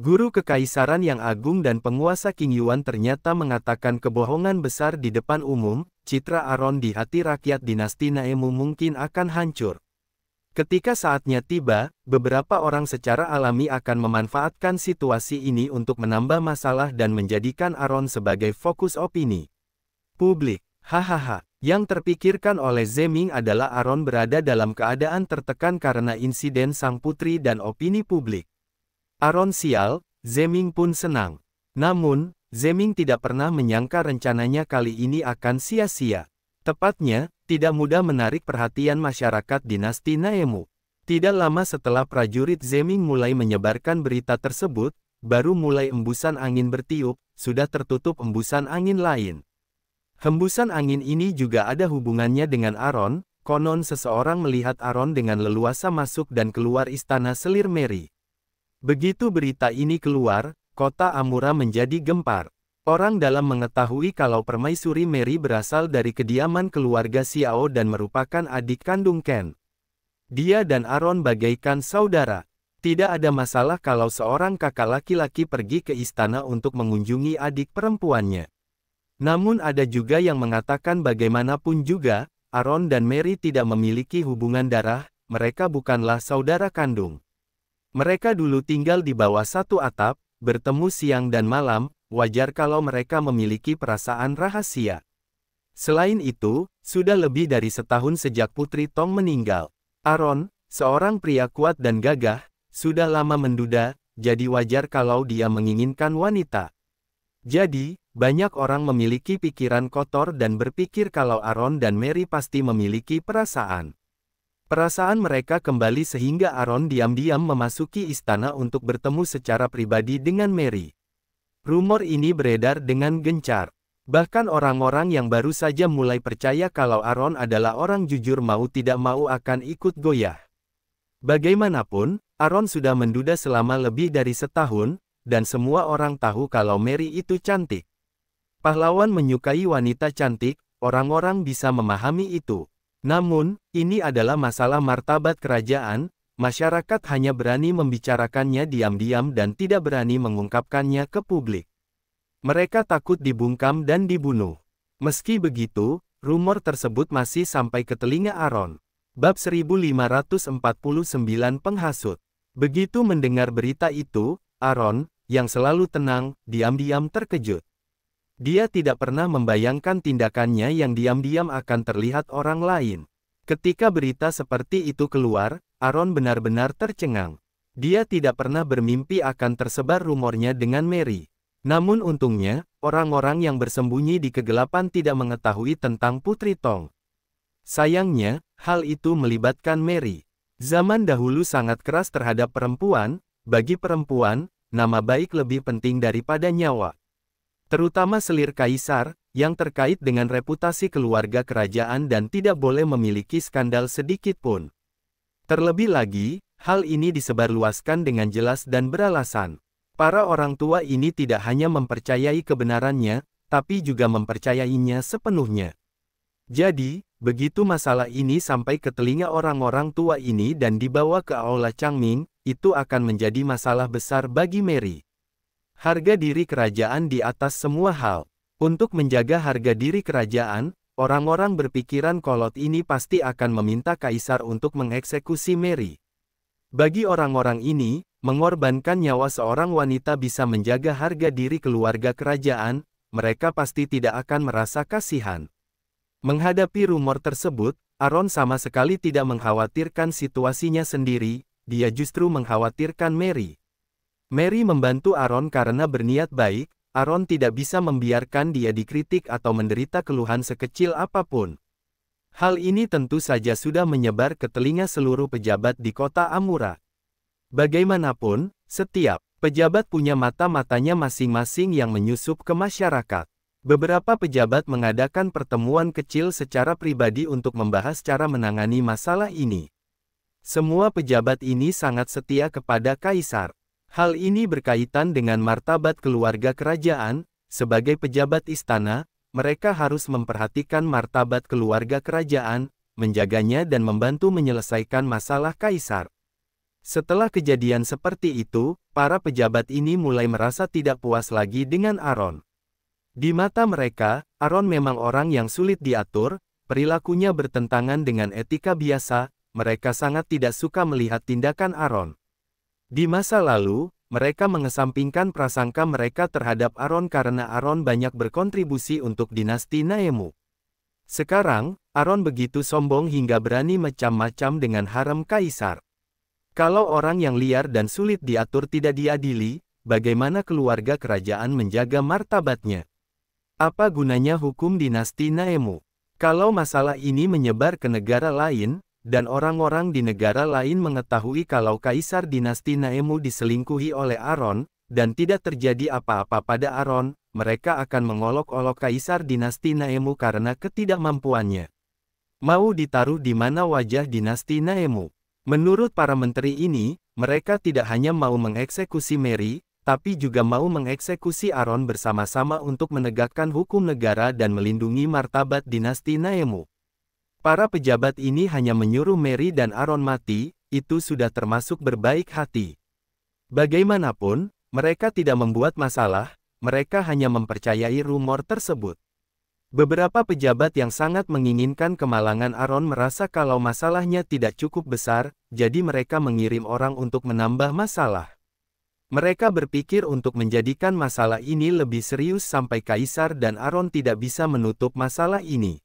Guru kekaisaran yang agung dan penguasa King Yuan ternyata mengatakan kebohongan besar di depan umum, citra Aron di hati rakyat dinasti Naemu mungkin akan hancur. Ketika saatnya tiba, beberapa orang secara alami akan memanfaatkan situasi ini untuk menambah masalah dan menjadikan Aron sebagai fokus opini. Publik, hahaha, yang terpikirkan oleh Zeming adalah Aron berada dalam keadaan tertekan karena insiden sang putri dan opini publik. Aron sial, Zeming pun senang. Namun, Zeming tidak pernah menyangka rencananya kali ini akan sia-sia. Tepatnya, tidak mudah menarik perhatian masyarakat dinasti Naemu. Tidak lama setelah prajurit Zeming mulai menyebarkan berita tersebut, baru mulai embusan angin bertiup, sudah tertutup embusan angin lain. Hembusan angin ini juga ada hubungannya dengan Aron, konon seseorang melihat Aron dengan leluasa masuk dan keluar istana selir Mary. Begitu berita ini keluar, kota Amura menjadi gempar. Orang dalam mengetahui kalau permaisuri Mary berasal dari kediaman keluarga Xiao dan merupakan adik kandung Ken. Dia dan Aaron bagaikan saudara. Tidak ada masalah kalau seorang kakak laki-laki pergi ke istana untuk mengunjungi adik perempuannya. Namun ada juga yang mengatakan bagaimanapun juga, Aaron dan Mary tidak memiliki hubungan darah, mereka bukanlah saudara kandung. Mereka dulu tinggal di bawah satu atap, bertemu siang dan malam, wajar kalau mereka memiliki perasaan rahasia. Selain itu, sudah lebih dari setahun sejak Putri Tong meninggal. Aaron, seorang pria kuat dan gagah, sudah lama menduda, jadi wajar kalau dia menginginkan wanita. Jadi, banyak orang memiliki pikiran kotor dan berpikir kalau Aaron dan Mary pasti memiliki perasaan. Perasaan mereka kembali sehingga Aaron diam-diam memasuki istana untuk bertemu secara pribadi dengan Mary. Rumor ini beredar dengan gencar. Bahkan orang-orang yang baru saja mulai percaya kalau Aaron adalah orang jujur mau tidak mau akan ikut goyah. Bagaimanapun, Aaron sudah menduda selama lebih dari setahun, dan semua orang tahu kalau Mary itu cantik. Pahlawan menyukai wanita cantik, orang-orang bisa memahami itu. Namun, ini adalah masalah martabat kerajaan, masyarakat hanya berani membicarakannya diam-diam dan tidak berani mengungkapkannya ke publik. Mereka takut dibungkam dan dibunuh. Meski begitu, rumor tersebut masih sampai ke telinga Aaron. Bab 1549 Penghasut Begitu mendengar berita itu, Aaron, yang selalu tenang, diam-diam terkejut. Dia tidak pernah membayangkan tindakannya yang diam-diam akan terlihat orang lain. Ketika berita seperti itu keluar, Aaron benar-benar tercengang. Dia tidak pernah bermimpi akan tersebar rumornya dengan Mary. Namun untungnya, orang-orang yang bersembunyi di kegelapan tidak mengetahui tentang Putri Tong. Sayangnya, hal itu melibatkan Mary. Zaman dahulu sangat keras terhadap perempuan, bagi perempuan, nama baik lebih penting daripada nyawa terutama selir kaisar, yang terkait dengan reputasi keluarga kerajaan dan tidak boleh memiliki skandal sedikit pun. Terlebih lagi, hal ini disebarluaskan dengan jelas dan beralasan. Para orang tua ini tidak hanya mempercayai kebenarannya, tapi juga mempercayainya sepenuhnya. Jadi, begitu masalah ini sampai ke telinga orang-orang tua ini dan dibawa ke Aula Changming, itu akan menjadi masalah besar bagi Mary. Harga diri kerajaan di atas semua hal. Untuk menjaga harga diri kerajaan, orang-orang berpikiran kolot ini pasti akan meminta kaisar untuk mengeksekusi Mary. Bagi orang-orang ini, mengorbankan nyawa seorang wanita bisa menjaga harga diri keluarga kerajaan, mereka pasti tidak akan merasa kasihan. Menghadapi rumor tersebut, Aaron sama sekali tidak mengkhawatirkan situasinya sendiri, dia justru mengkhawatirkan Mary. Mary membantu Aaron karena berniat baik, Aaron tidak bisa membiarkan dia dikritik atau menderita keluhan sekecil apa pun. Hal ini tentu saja sudah menyebar ke telinga seluruh pejabat di kota Amura. Bagaimanapun, setiap pejabat punya mata-matanya masing-masing yang menyusup ke masyarakat. Beberapa pejabat mengadakan pertemuan kecil secara pribadi untuk membahas cara menangani masalah ini. Semua pejabat ini sangat setia kepada kaisar. Hal ini berkaitan dengan martabat keluarga kerajaan, sebagai pejabat istana, mereka harus memperhatikan martabat keluarga kerajaan, menjaganya dan membantu menyelesaikan masalah kaisar. Setelah kejadian seperti itu, para pejabat ini mulai merasa tidak puas lagi dengan Aaron. Di mata mereka, Aaron memang orang yang sulit diatur, perilakunya bertentangan dengan etika biasa, mereka sangat tidak suka melihat tindakan Aaron. Di masa lalu, mereka mengesampingkan prasangka mereka terhadap Aaron karena Aaron banyak berkontribusi untuk dinasti Naemu. Sekarang, Aaron begitu sombong hingga berani macam-macam dengan harem kaisar. Kalau orang yang liar dan sulit diatur tidak diadili, bagaimana keluarga kerajaan menjaga martabatnya? Apa gunanya hukum dinasti Naemu? Kalau masalah ini menyebar ke negara lain, dan orang-orang di negara lain mengetahui kalau kaisar dinasti Naemu diselingkuhi oleh Aaron, dan tidak terjadi apa-apa pada Aaron, mereka akan mengolok-olok kaisar dinasti Naemu karena ketidakmampuannya. Mau ditaruh di mana wajah dinasti Naemu? Menurut para menteri ini, mereka tidak hanya mau mengeksekusi Mary, tapi juga mau mengeksekusi Aaron bersama-sama untuk menegakkan hukum negara dan melindungi martabat dinasti Naemu. Para pejabat ini hanya menyuruh Mary dan Aaron mati, itu sudah termasuk berbaik hati. Bagaimanapun, mereka tidak membuat masalah, mereka hanya mempercayai rumor tersebut. Beberapa pejabat yang sangat menginginkan kemalangan Aaron merasa kalau masalahnya tidak cukup besar, jadi mereka mengirim orang untuk menambah masalah. Mereka berpikir untuk menjadikan masalah ini lebih serius sampai Kaisar dan Aaron tidak bisa menutup masalah ini.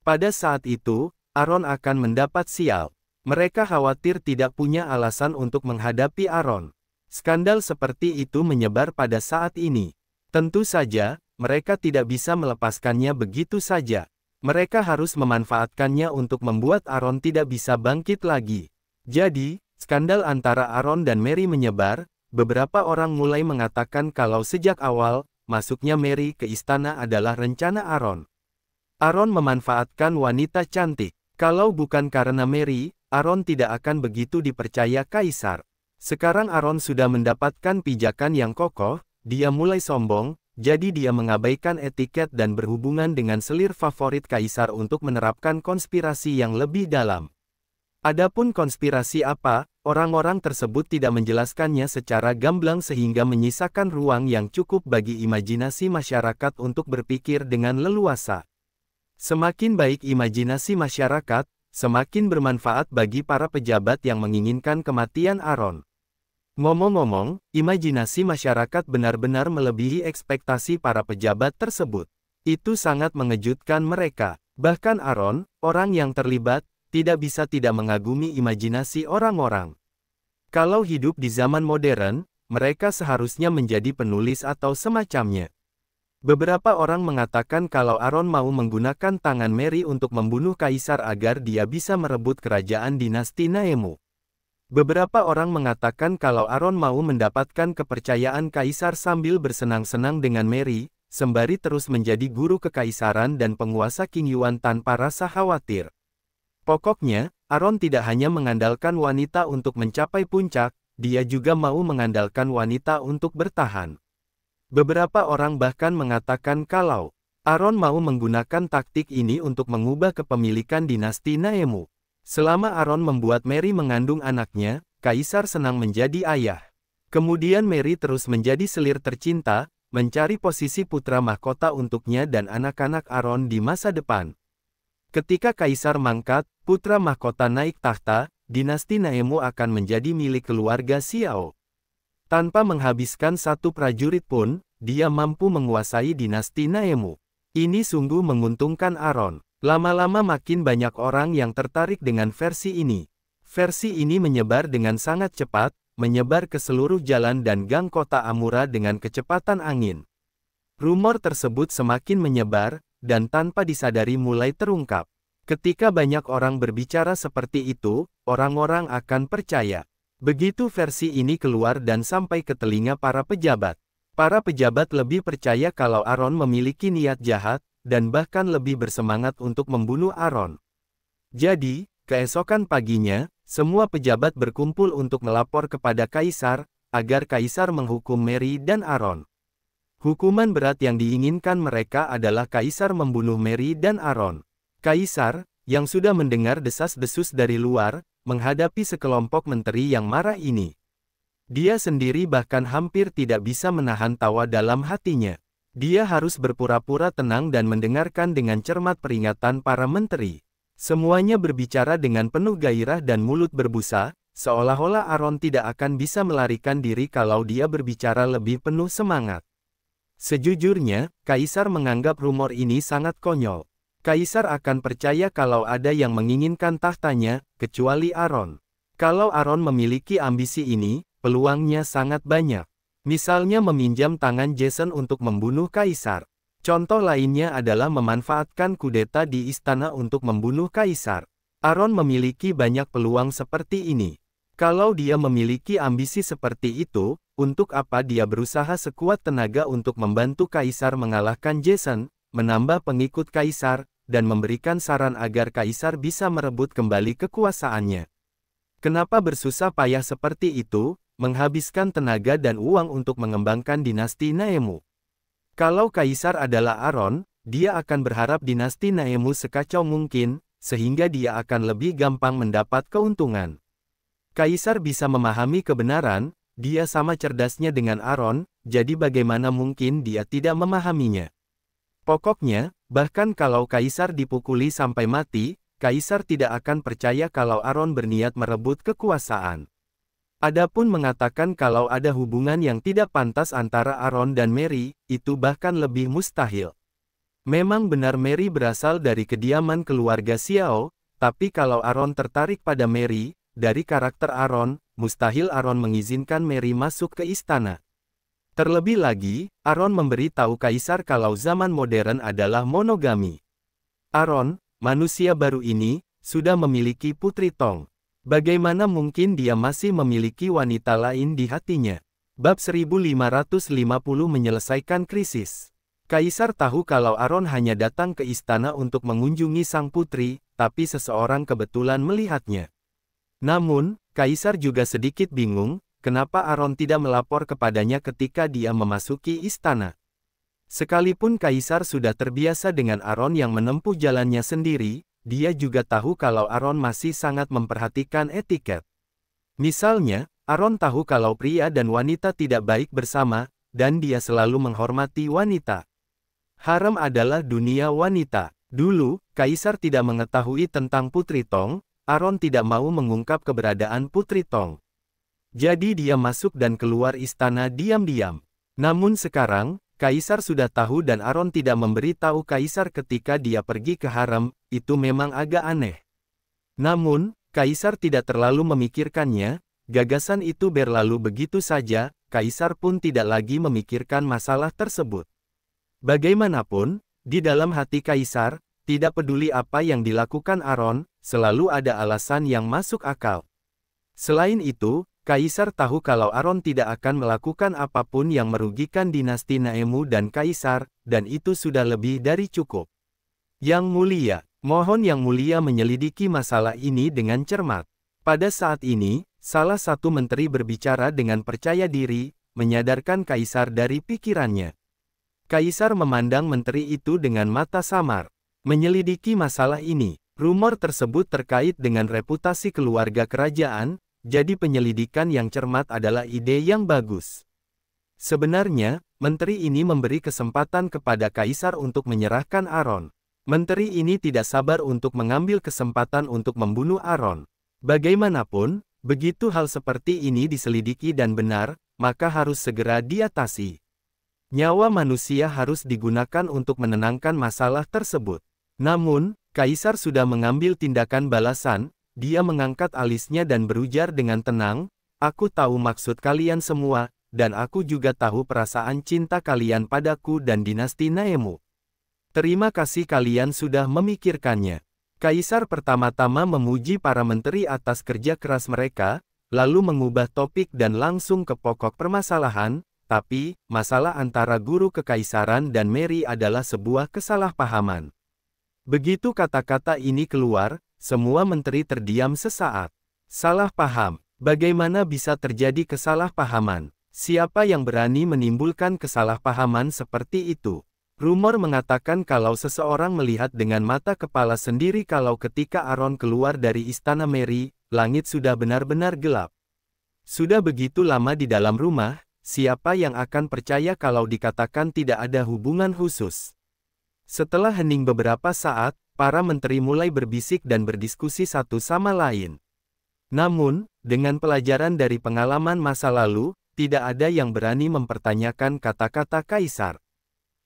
Pada saat itu, Aaron akan mendapat sial. Mereka khawatir tidak punya alasan untuk menghadapi Aaron. Skandal seperti itu menyebar pada saat ini. Tentu saja, mereka tidak bisa melepaskannya begitu saja. Mereka harus memanfaatkannya untuk membuat Aaron tidak bisa bangkit lagi. Jadi, skandal antara Aaron dan Mary menyebar, beberapa orang mulai mengatakan kalau sejak awal, masuknya Mary ke istana adalah rencana Aaron. Aaron memanfaatkan wanita cantik. Kalau bukan karena Mary, Aaron tidak akan begitu dipercaya kaisar. Sekarang Aaron sudah mendapatkan pijakan yang kokoh, dia mulai sombong, jadi dia mengabaikan etiket dan berhubungan dengan selir favorit kaisar untuk menerapkan konspirasi yang lebih dalam. Adapun konspirasi apa, orang-orang tersebut tidak menjelaskannya secara gamblang sehingga menyisakan ruang yang cukup bagi imajinasi masyarakat untuk berpikir dengan leluasa. Semakin baik imajinasi masyarakat, semakin bermanfaat bagi para pejabat yang menginginkan kematian Aaron. Ngomong-ngomong, imajinasi masyarakat benar-benar melebihi ekspektasi para pejabat tersebut. Itu sangat mengejutkan mereka. Bahkan Aaron, orang yang terlibat, tidak bisa tidak mengagumi imajinasi orang-orang. Kalau hidup di zaman modern, mereka seharusnya menjadi penulis atau semacamnya. Beberapa orang mengatakan kalau Aaron mau menggunakan tangan Mary untuk membunuh kaisar agar dia bisa merebut kerajaan dinasti Naemu. Beberapa orang mengatakan kalau Aaron mau mendapatkan kepercayaan kaisar sambil bersenang-senang dengan Mary, sembari terus menjadi guru kekaisaran dan penguasa King Yuan tanpa rasa khawatir. Pokoknya, Aaron tidak hanya mengandalkan wanita untuk mencapai puncak, dia juga mau mengandalkan wanita untuk bertahan. Beberapa orang bahkan mengatakan kalau Aaron mau menggunakan taktik ini untuk mengubah kepemilikan dinasti Naemu. Selama Aaron membuat Mary mengandung anaknya, Kaisar senang menjadi ayah. Kemudian Mary terus menjadi selir tercinta, mencari posisi putra mahkota untuknya dan anak-anak Aaron di masa depan. Ketika Kaisar mangkat, putra mahkota naik tahta, dinasti Naemu akan menjadi milik keluarga Xiao. Tanpa menghabiskan satu prajurit pun, dia mampu menguasai dinasti Naemu. Ini sungguh menguntungkan Aaron. Lama-lama makin banyak orang yang tertarik dengan versi ini. Versi ini menyebar dengan sangat cepat, menyebar ke seluruh jalan dan gang kota Amura dengan kecepatan angin. Rumor tersebut semakin menyebar, dan tanpa disadari mulai terungkap. Ketika banyak orang berbicara seperti itu, orang-orang akan percaya. Begitu versi ini keluar dan sampai ke telinga para pejabat. Para pejabat lebih percaya kalau Aaron memiliki niat jahat, dan bahkan lebih bersemangat untuk membunuh Aaron. Jadi, keesokan paginya, semua pejabat berkumpul untuk melapor kepada Kaisar, agar Kaisar menghukum Mary dan Aaron. Hukuman berat yang diinginkan mereka adalah Kaisar membunuh Mary dan Aaron. Kaisar, yang sudah mendengar desas-desus dari luar, menghadapi sekelompok menteri yang marah ini. Dia sendiri bahkan hampir tidak bisa menahan tawa dalam hatinya. Dia harus berpura-pura tenang dan mendengarkan dengan cermat peringatan para menteri. Semuanya berbicara dengan penuh gairah dan mulut berbusa, seolah-olah Aaron tidak akan bisa melarikan diri kalau dia berbicara lebih penuh semangat. Sejujurnya, Kaisar menganggap rumor ini sangat konyol. Kaisar akan percaya kalau ada yang menginginkan tahtanya, kecuali Aaron. Kalau Aaron memiliki ambisi ini, peluangnya sangat banyak. Misalnya meminjam tangan Jason untuk membunuh Kaisar. Contoh lainnya adalah memanfaatkan kudeta di istana untuk membunuh Kaisar. Aaron memiliki banyak peluang seperti ini. Kalau dia memiliki ambisi seperti itu, untuk apa dia berusaha sekuat tenaga untuk membantu Kaisar mengalahkan Jason, menambah pengikut Kaisar, dan memberikan saran agar Kaisar bisa merebut kembali kekuasaannya. Kenapa bersusah payah seperti itu, menghabiskan tenaga dan uang untuk mengembangkan dinasti Naemu? Kalau Kaisar adalah Aaron, dia akan berharap dinasti Naemu sekacau mungkin, sehingga dia akan lebih gampang mendapat keuntungan. Kaisar bisa memahami kebenaran, dia sama cerdasnya dengan Aaron, jadi bagaimana mungkin dia tidak memahaminya. Pokoknya, bahkan kalau Kaisar dipukuli sampai mati, Kaisar tidak akan percaya kalau Aaron berniat merebut kekuasaan. Adapun mengatakan kalau ada hubungan yang tidak pantas antara Aaron dan Mary, itu bahkan lebih mustahil. Memang benar Mary berasal dari kediaman keluarga Xiao, tapi kalau Aaron tertarik pada Mary, dari karakter Aaron, mustahil Aaron mengizinkan Mary masuk ke istana. Terlebih lagi, Aaron memberi tahu Kaisar kalau zaman modern adalah monogami. Aaron, manusia baru ini, sudah memiliki putri Tong. Bagaimana mungkin dia masih memiliki wanita lain di hatinya? Bab 1550 menyelesaikan krisis. Kaisar tahu kalau Aaron hanya datang ke istana untuk mengunjungi sang putri, tapi seseorang kebetulan melihatnya. Namun, Kaisar juga sedikit bingung, kenapa Aaron tidak melapor kepadanya ketika dia memasuki istana. Sekalipun Kaisar sudah terbiasa dengan Aaron yang menempuh jalannya sendiri, dia juga tahu kalau Aaron masih sangat memperhatikan etiket. Misalnya, Aaron tahu kalau pria dan wanita tidak baik bersama, dan dia selalu menghormati wanita. Harem adalah dunia wanita. Dulu, Kaisar tidak mengetahui tentang Putri Tong, Aaron tidak mau mengungkap keberadaan Putri Tong. Jadi dia masuk dan keluar istana diam-diam. Namun sekarang, Kaisar sudah tahu dan Aaron tidak memberi tahu Kaisar ketika dia pergi ke harem, itu memang agak aneh. Namun, Kaisar tidak terlalu memikirkannya, gagasan itu berlalu begitu saja, Kaisar pun tidak lagi memikirkan masalah tersebut. Bagaimanapun, di dalam hati Kaisar, tidak peduli apa yang dilakukan Aaron, selalu ada alasan yang masuk akal. Selain itu, Kaisar tahu kalau Aaron tidak akan melakukan apa pun yang merugikan dinasti Naemu dan Kaisar, dan itu sudah lebih dari cukup. Yang mulia, mohon Yang mulia menyelidiki masalah ini dengan cermat. Pada saat ini, salah satu menteri berbicara dengan percaya diri, menyadarkan Kaisar dari pikirannya. Kaisar memandang menteri itu dengan mata samar. Menyelidiki masalah ini, rumor tersebut terkait dengan reputasi keluarga kerajaan, jadi penyelidikan yang cermat adalah ide yang bagus. Sebenarnya, menteri ini memberi kesempatan kepada kaisar untuk menyerahkan Aaron. Menteri ini tidak sabar untuk mengambil kesempatan untuk membunuh Aaron. Bagaimanapun, begitu hal seperti ini diselidiki dan benar, maka harus segera diatasi. Nyawa manusia harus digunakan untuk menenangkan masalah tersebut. Namun, Kaisar sudah mengambil tindakan balasan, dia mengangkat alisnya dan berujar dengan tenang, Aku tahu maksud kalian semua, dan aku juga tahu perasaan cinta kalian padaku dan dinasti Naemu. Terima kasih kalian sudah memikirkannya. Kaisar pertama-tama memuji para menteri atas kerja keras mereka, lalu mengubah topik dan langsung ke pokok permasalahan, tapi, masalah antara guru kekaisaran dan Mary adalah sebuah kesalahpahaman. Begitu kata-kata ini keluar, semua menteri terdiam sesaat. Salah paham. Bagaimana bisa terjadi kesalahpahaman? Siapa yang berani menimbulkan kesalahpahaman seperti itu? Rumor mengatakan kalau seseorang melihat dengan mata kepala sendiri kalau ketika Aaron keluar dari istana Mary, langit sudah benar-benar gelap. Sudah begitu lama di dalam rumah, siapa yang akan percaya kalau dikatakan tidak ada hubungan khusus? Setelah hening beberapa saat, para menteri mulai berbisik dan berdiskusi satu sama lain. Namun, dengan pelajaran dari pengalaman masa lalu, tidak ada yang berani mempertanyakan kata-kata kaisar.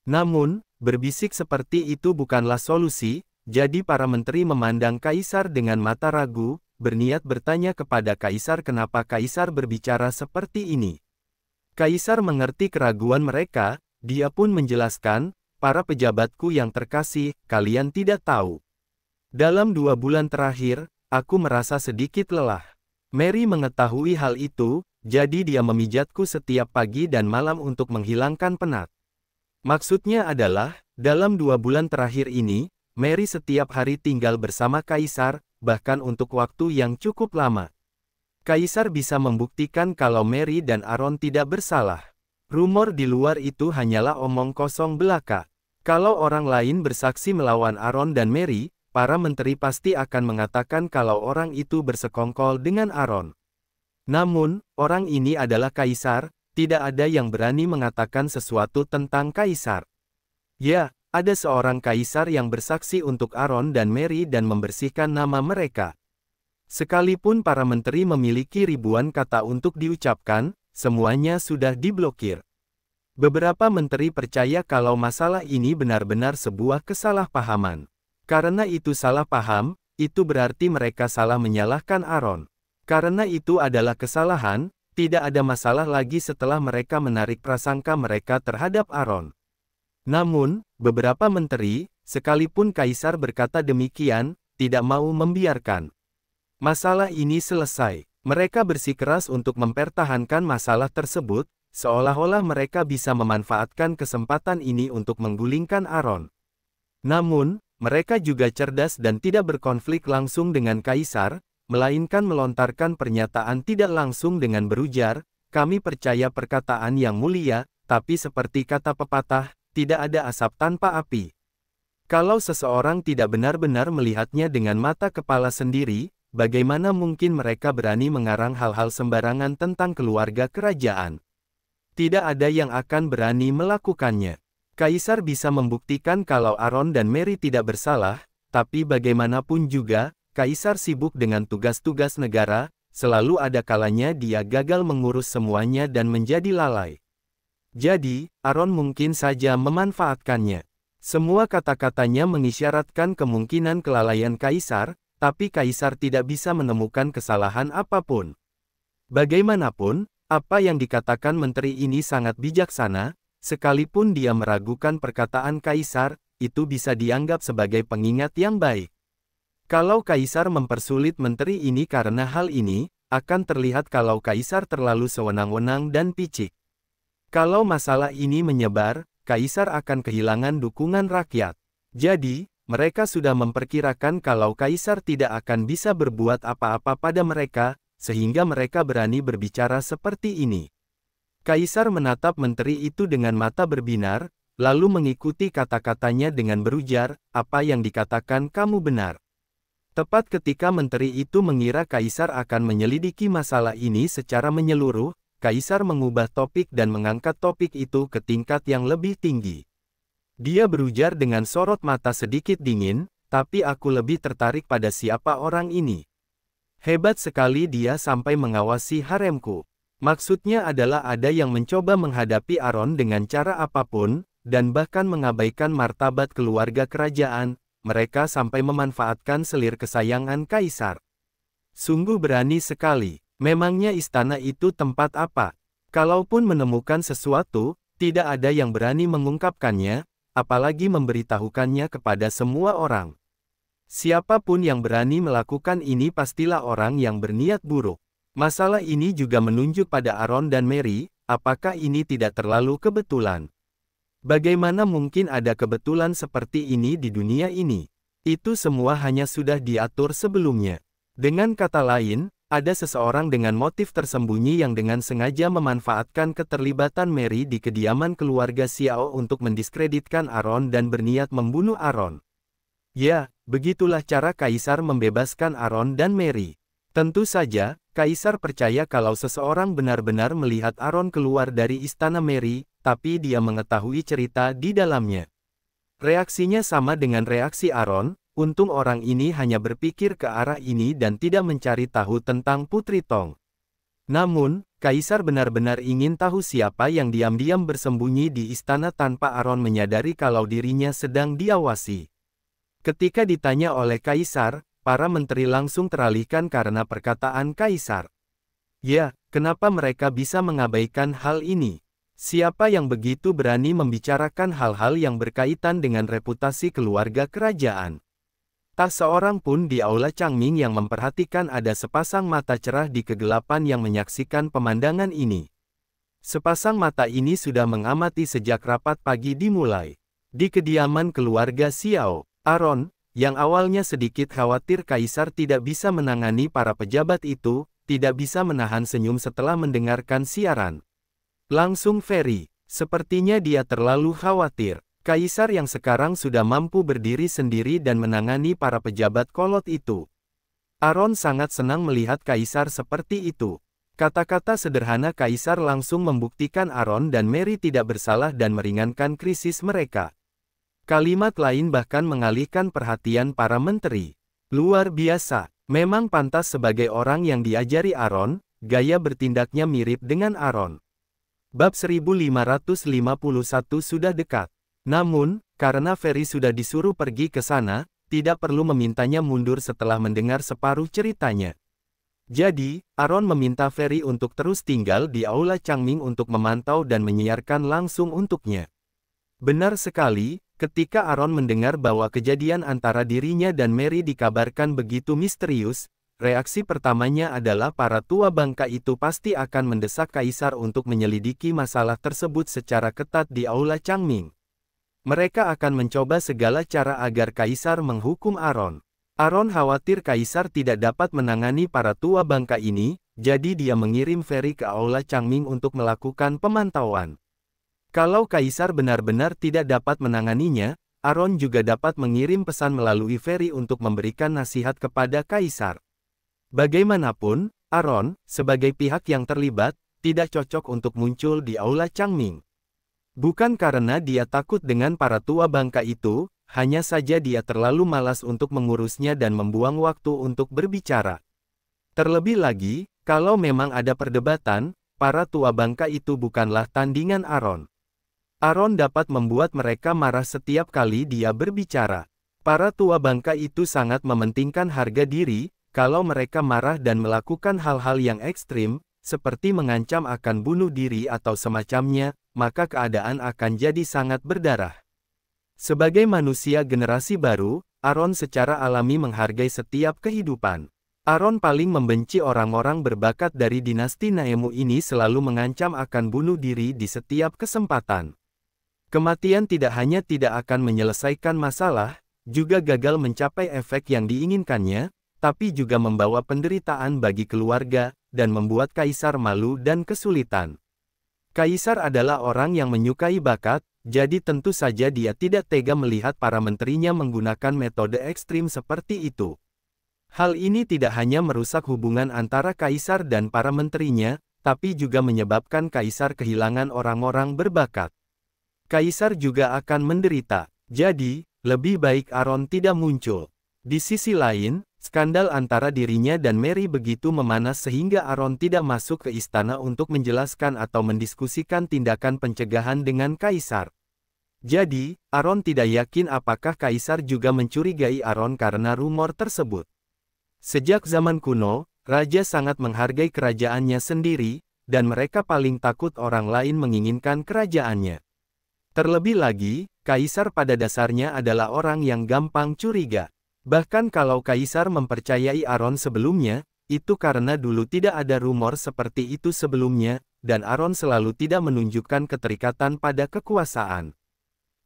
Namun, berbisik seperti itu bukanlah solusi, jadi para menteri memandang kaisar dengan mata ragu, berniat bertanya kepada kaisar kenapa kaisar berbicara seperti ini. Kaisar mengerti keraguan mereka, dia pun menjelaskan, para pejabatku yang terkasih, kalian tidak tahu. Dalam dua bulan terakhir, aku merasa sedikit lelah. Mary mengetahui hal itu, jadi dia memijatku setiap pagi dan malam untuk menghilangkan penat. Maksudnya adalah, dalam dua bulan terakhir ini, Mary setiap hari tinggal bersama Kaisar, bahkan untuk waktu yang cukup lama. Kaisar bisa membuktikan kalau Mary dan Aaron tidak bersalah. Rumor di luar itu hanyalah omong kosong belaka. Kalau orang lain bersaksi melawan Aaron dan Mary, para menteri pasti akan mengatakan kalau orang itu bersekongkol dengan Aaron. Namun, orang ini adalah kaisar, tidak ada yang berani mengatakan sesuatu tentang kaisar. Ya, ada seorang kaisar yang bersaksi untuk Aaron dan Mary dan membersihkan nama mereka. Sekalipun para menteri memiliki ribuan kata untuk diucapkan, semuanya sudah diblokir. Beberapa menteri percaya kalau masalah ini benar-benar sebuah kesalahpahaman. Karena itu salah paham, itu berarti mereka salah menyalahkan Aaron. Karena itu adalah kesalahan, tidak ada masalah lagi setelah mereka menarik prasangka mereka terhadap Aaron. Namun, beberapa menteri, sekalipun kaisar berkata demikian, tidak mau membiarkan masalah ini selesai. Mereka bersikeras untuk mempertahankan masalah tersebut, seolah-olah mereka bisa memanfaatkan kesempatan ini untuk menggulingkan Aaron. Namun, mereka juga cerdas dan tidak berkonflik langsung dengan kaisar, melainkan melontarkan pernyataan tidak langsung dengan berujar, kami percaya perkataan yang mulia, tapi seperti kata pepatah, tidak ada asap tanpa api. Kalau seseorang tidak benar-benar melihatnya dengan mata kepala sendiri, bagaimana mungkin mereka berani mengarang hal-hal sembarangan tentang keluarga kerajaan? Tidak ada yang akan berani melakukannya. Kaisar bisa membuktikan kalau Aaron dan Mary tidak bersalah, tapi bagaimanapun juga, Kaisar sibuk dengan tugas-tugas negara, selalu ada kalanya dia gagal mengurus semuanya dan menjadi lalai. Jadi, Aaron mungkin saja memanfaatkannya. Semua kata-katanya mengisyaratkan kemungkinan kelalaian Kaisar, tapi Kaisar tidak bisa menemukan kesalahan apa pun. Bagaimanapun, apa yang dikatakan menteri ini sangat bijaksana, sekalipun dia meragukan perkataan Kaisar, itu bisa dianggap sebagai pengingat yang baik. Kalau kaisar mempersulit menteri ini karena hal ini, akan terlihat kalau kaisar terlalu sewenang-wenang dan picik. Kalau masalah ini menyebar, kaisar akan kehilangan dukungan rakyat. Jadi, mereka sudah memperkirakan kalau kaisar tidak akan bisa berbuat apa-apa pada mereka, sehingga mereka berani berbicara seperti ini. Kaisar menatap menteri itu dengan mata berbinar, lalu mengikuti kata-katanya dengan berujar, apa yang dikatakan kamu benar. Tepat ketika menteri itu mengira kaisar akan menyelidiki masalah ini secara menyeluruh, kaisar mengubah topik dan mengangkat topik itu ke tingkat yang lebih tinggi. Dia berujar dengan sorot mata sedikit dingin, tapi aku lebih tertarik pada siapa orang ini. Hebat sekali dia sampai mengawasi haremku. Maksudnya adalah ada yang mencoba menghadapi Aaron dengan cara apa pun, dan bahkan mengabaikan martabat keluarga kerajaan, mereka sampai memanfaatkan selir kesayangan kaisar. Sungguh berani sekali. Memangnya istana itu tempat apa? Kalaupun menemukan sesuatu, tidak ada yang berani mengungkapkannya, apalagi memberitahukannya kepada semua orang. Siapa pun yang berani melakukan ini pastilah orang yang berniat buruk. Masalah ini juga menunjuk pada Aaron dan Mary, apakah ini tidak terlalu kebetulan? Bagaimana mungkin ada kebetulan seperti ini di dunia ini? Itu semua hanya sudah diatur sebelumnya. Dengan kata lain, ada seseorang dengan motif tersembunyi yang dengan sengaja memanfaatkan keterlibatan Mary di kediaman keluarga Xiao untuk mendiskreditkan Aaron dan berniat membunuh Aaron. Ya, begitulah cara Kaisar membebaskan Aaron dan Mary. Tentu saja, Kaisar percaya kalau seseorang benar-benar melihat Aaron keluar dari istana Mary, tapi dia mengetahui cerita di dalamnya. Reaksinya sama dengan reaksi Aaron, untung orang ini hanya berpikir ke arah ini dan tidak mencari tahu tentang Putri Tong. Namun, Kaisar benar-benar ingin tahu siapa yang diam-diam bersembunyi di istana tanpa Aaron menyadari kalau dirinya sedang diawasi. Ketika ditanya oleh Kaisar, para menteri langsung teralihkan karena perkataan Kaisar. Ya, kenapa mereka bisa mengabaikan hal ini? Siapa yang begitu berani membicarakan hal-hal yang berkaitan dengan reputasi keluarga kerajaan? Tak seorang pun di aula Changming yang memperhatikan ada sepasang mata cerah di kegelapan yang menyaksikan pemandangan ini. Sepasang mata ini sudah mengamati sejak rapat pagi dimulai. Di kediaman keluarga Xiao, Aaron, yang awalnya sedikit khawatir Kaisar tidak bisa menangani para pejabat itu, tidak bisa menahan senyum setelah mendengarkan siaran. Langsung Ferry, sepertinya dia terlalu khawatir. Kaisar yang sekarang sudah mampu berdiri sendiri dan menangani para pejabat kolot itu. Aaron sangat senang melihat Kaisar seperti itu. Kata-kata sederhana Kaisar langsung membuktikan Aaron dan Mary tidak bersalah dan meringankan krisis mereka. Kalimat lain bahkan mengalihkan perhatian para menteri. Luar biasa, memang pantas sebagai orang yang diajari Aaron, gaya bertindaknya mirip dengan Aaron. Bab 1551 sudah dekat. Namun, karena Ferry sudah disuruh pergi ke sana, tidak perlu memintanya mundur setelah mendengar separuh ceritanya. Jadi, Aaron meminta Ferry untuk terus tinggal di Aula Changming untuk memantau dan menyiarkan langsung untuknya. Benar sekali, Ketika Aaron mendengar bahwa kejadian antara dirinya dan Mary dikabarkan begitu misterius, reaksi pertamanya adalah para tua bangka itu pasti akan mendesak Kaisar untuk menyelidiki masalah tersebut secara ketat di Aula Changming. Mereka akan mencoba segala cara agar Kaisar menghukum Aaron. Aaron khawatir Kaisar tidak dapat menangani para tua bangka ini, jadi dia mengirim Ferry ke Aula Changming untuk melakukan pemantauan. Kalau Kaisar benar-benar tidak dapat menanganinya, Aaron juga dapat mengirim pesan melalui Ferry untuk memberikan nasihat kepada Kaisar. Bagaimanapun, Aaron, sebagai pihak yang terlibat, tidak cocok untuk muncul di Aula Changming. Bukan karena dia takut dengan para tua bangka itu, hanya saja dia terlalu malas untuk mengurusnya dan membuang waktu untuk berbicara. Terlebih lagi, kalau memang ada perdebatan, para tua bangka itu bukanlah tandingan Aaron. Aaron dapat membuat mereka marah setiap kali dia berbicara. Para tua bangka itu sangat mementingkan harga diri, kalau mereka marah dan melakukan hal-hal yang ekstrim, seperti mengancam akan bunuh diri atau semacamnya, maka keadaan akan jadi sangat berdarah. Sebagai manusia generasi baru, Aaron secara alami menghargai setiap kehidupan. Aaron paling membenci orang-orang berbakat dari dinasti Naemu ini selalu mengancam akan bunuh diri di setiap kesempatan. Kematian tidak hanya tidak akan menyelesaikan masalah, juga gagal mencapai efek yang diinginkannya, tapi juga membawa penderitaan bagi keluarga, dan membuat kaisar malu dan kesulitan. Kaisar adalah orang yang menyukai bakat, jadi tentu saja dia tidak tega melihat para menterinya menggunakan metode ekstrim seperti itu. Hal ini tidak hanya merusak hubungan antara kaisar dan para menterinya, tapi juga menyebabkan kaisar kehilangan orang-orang berbakat. Kaisar juga akan menderita. Jadi, lebih baik Aaron tidak muncul. Di sisi lain, skandal antara dirinya dan Mary begitu memanas sehingga Aaron tidak masuk ke istana untuk menjelaskan atau mendiskusikan tindakan pencegahan dengan Kaisar. Jadi, Aaron tidak yakin apakah Kaisar juga mencurigai Aaron karena rumor tersebut. Sejak zaman kuno, Raja sangat menghargai kerajaannya sendiri, dan mereka paling takut orang lain menginginkan kerajaannya. Terlebih lagi, kaisar pada dasarnya adalah orang yang gampang curiga. Bahkan kalau kaisar mempercayai Aaron sebelumnya, itu karena dulu tidak ada rumor seperti itu sebelumnya, dan Aaron selalu tidak menunjukkan keterikatan pada kekuasaan.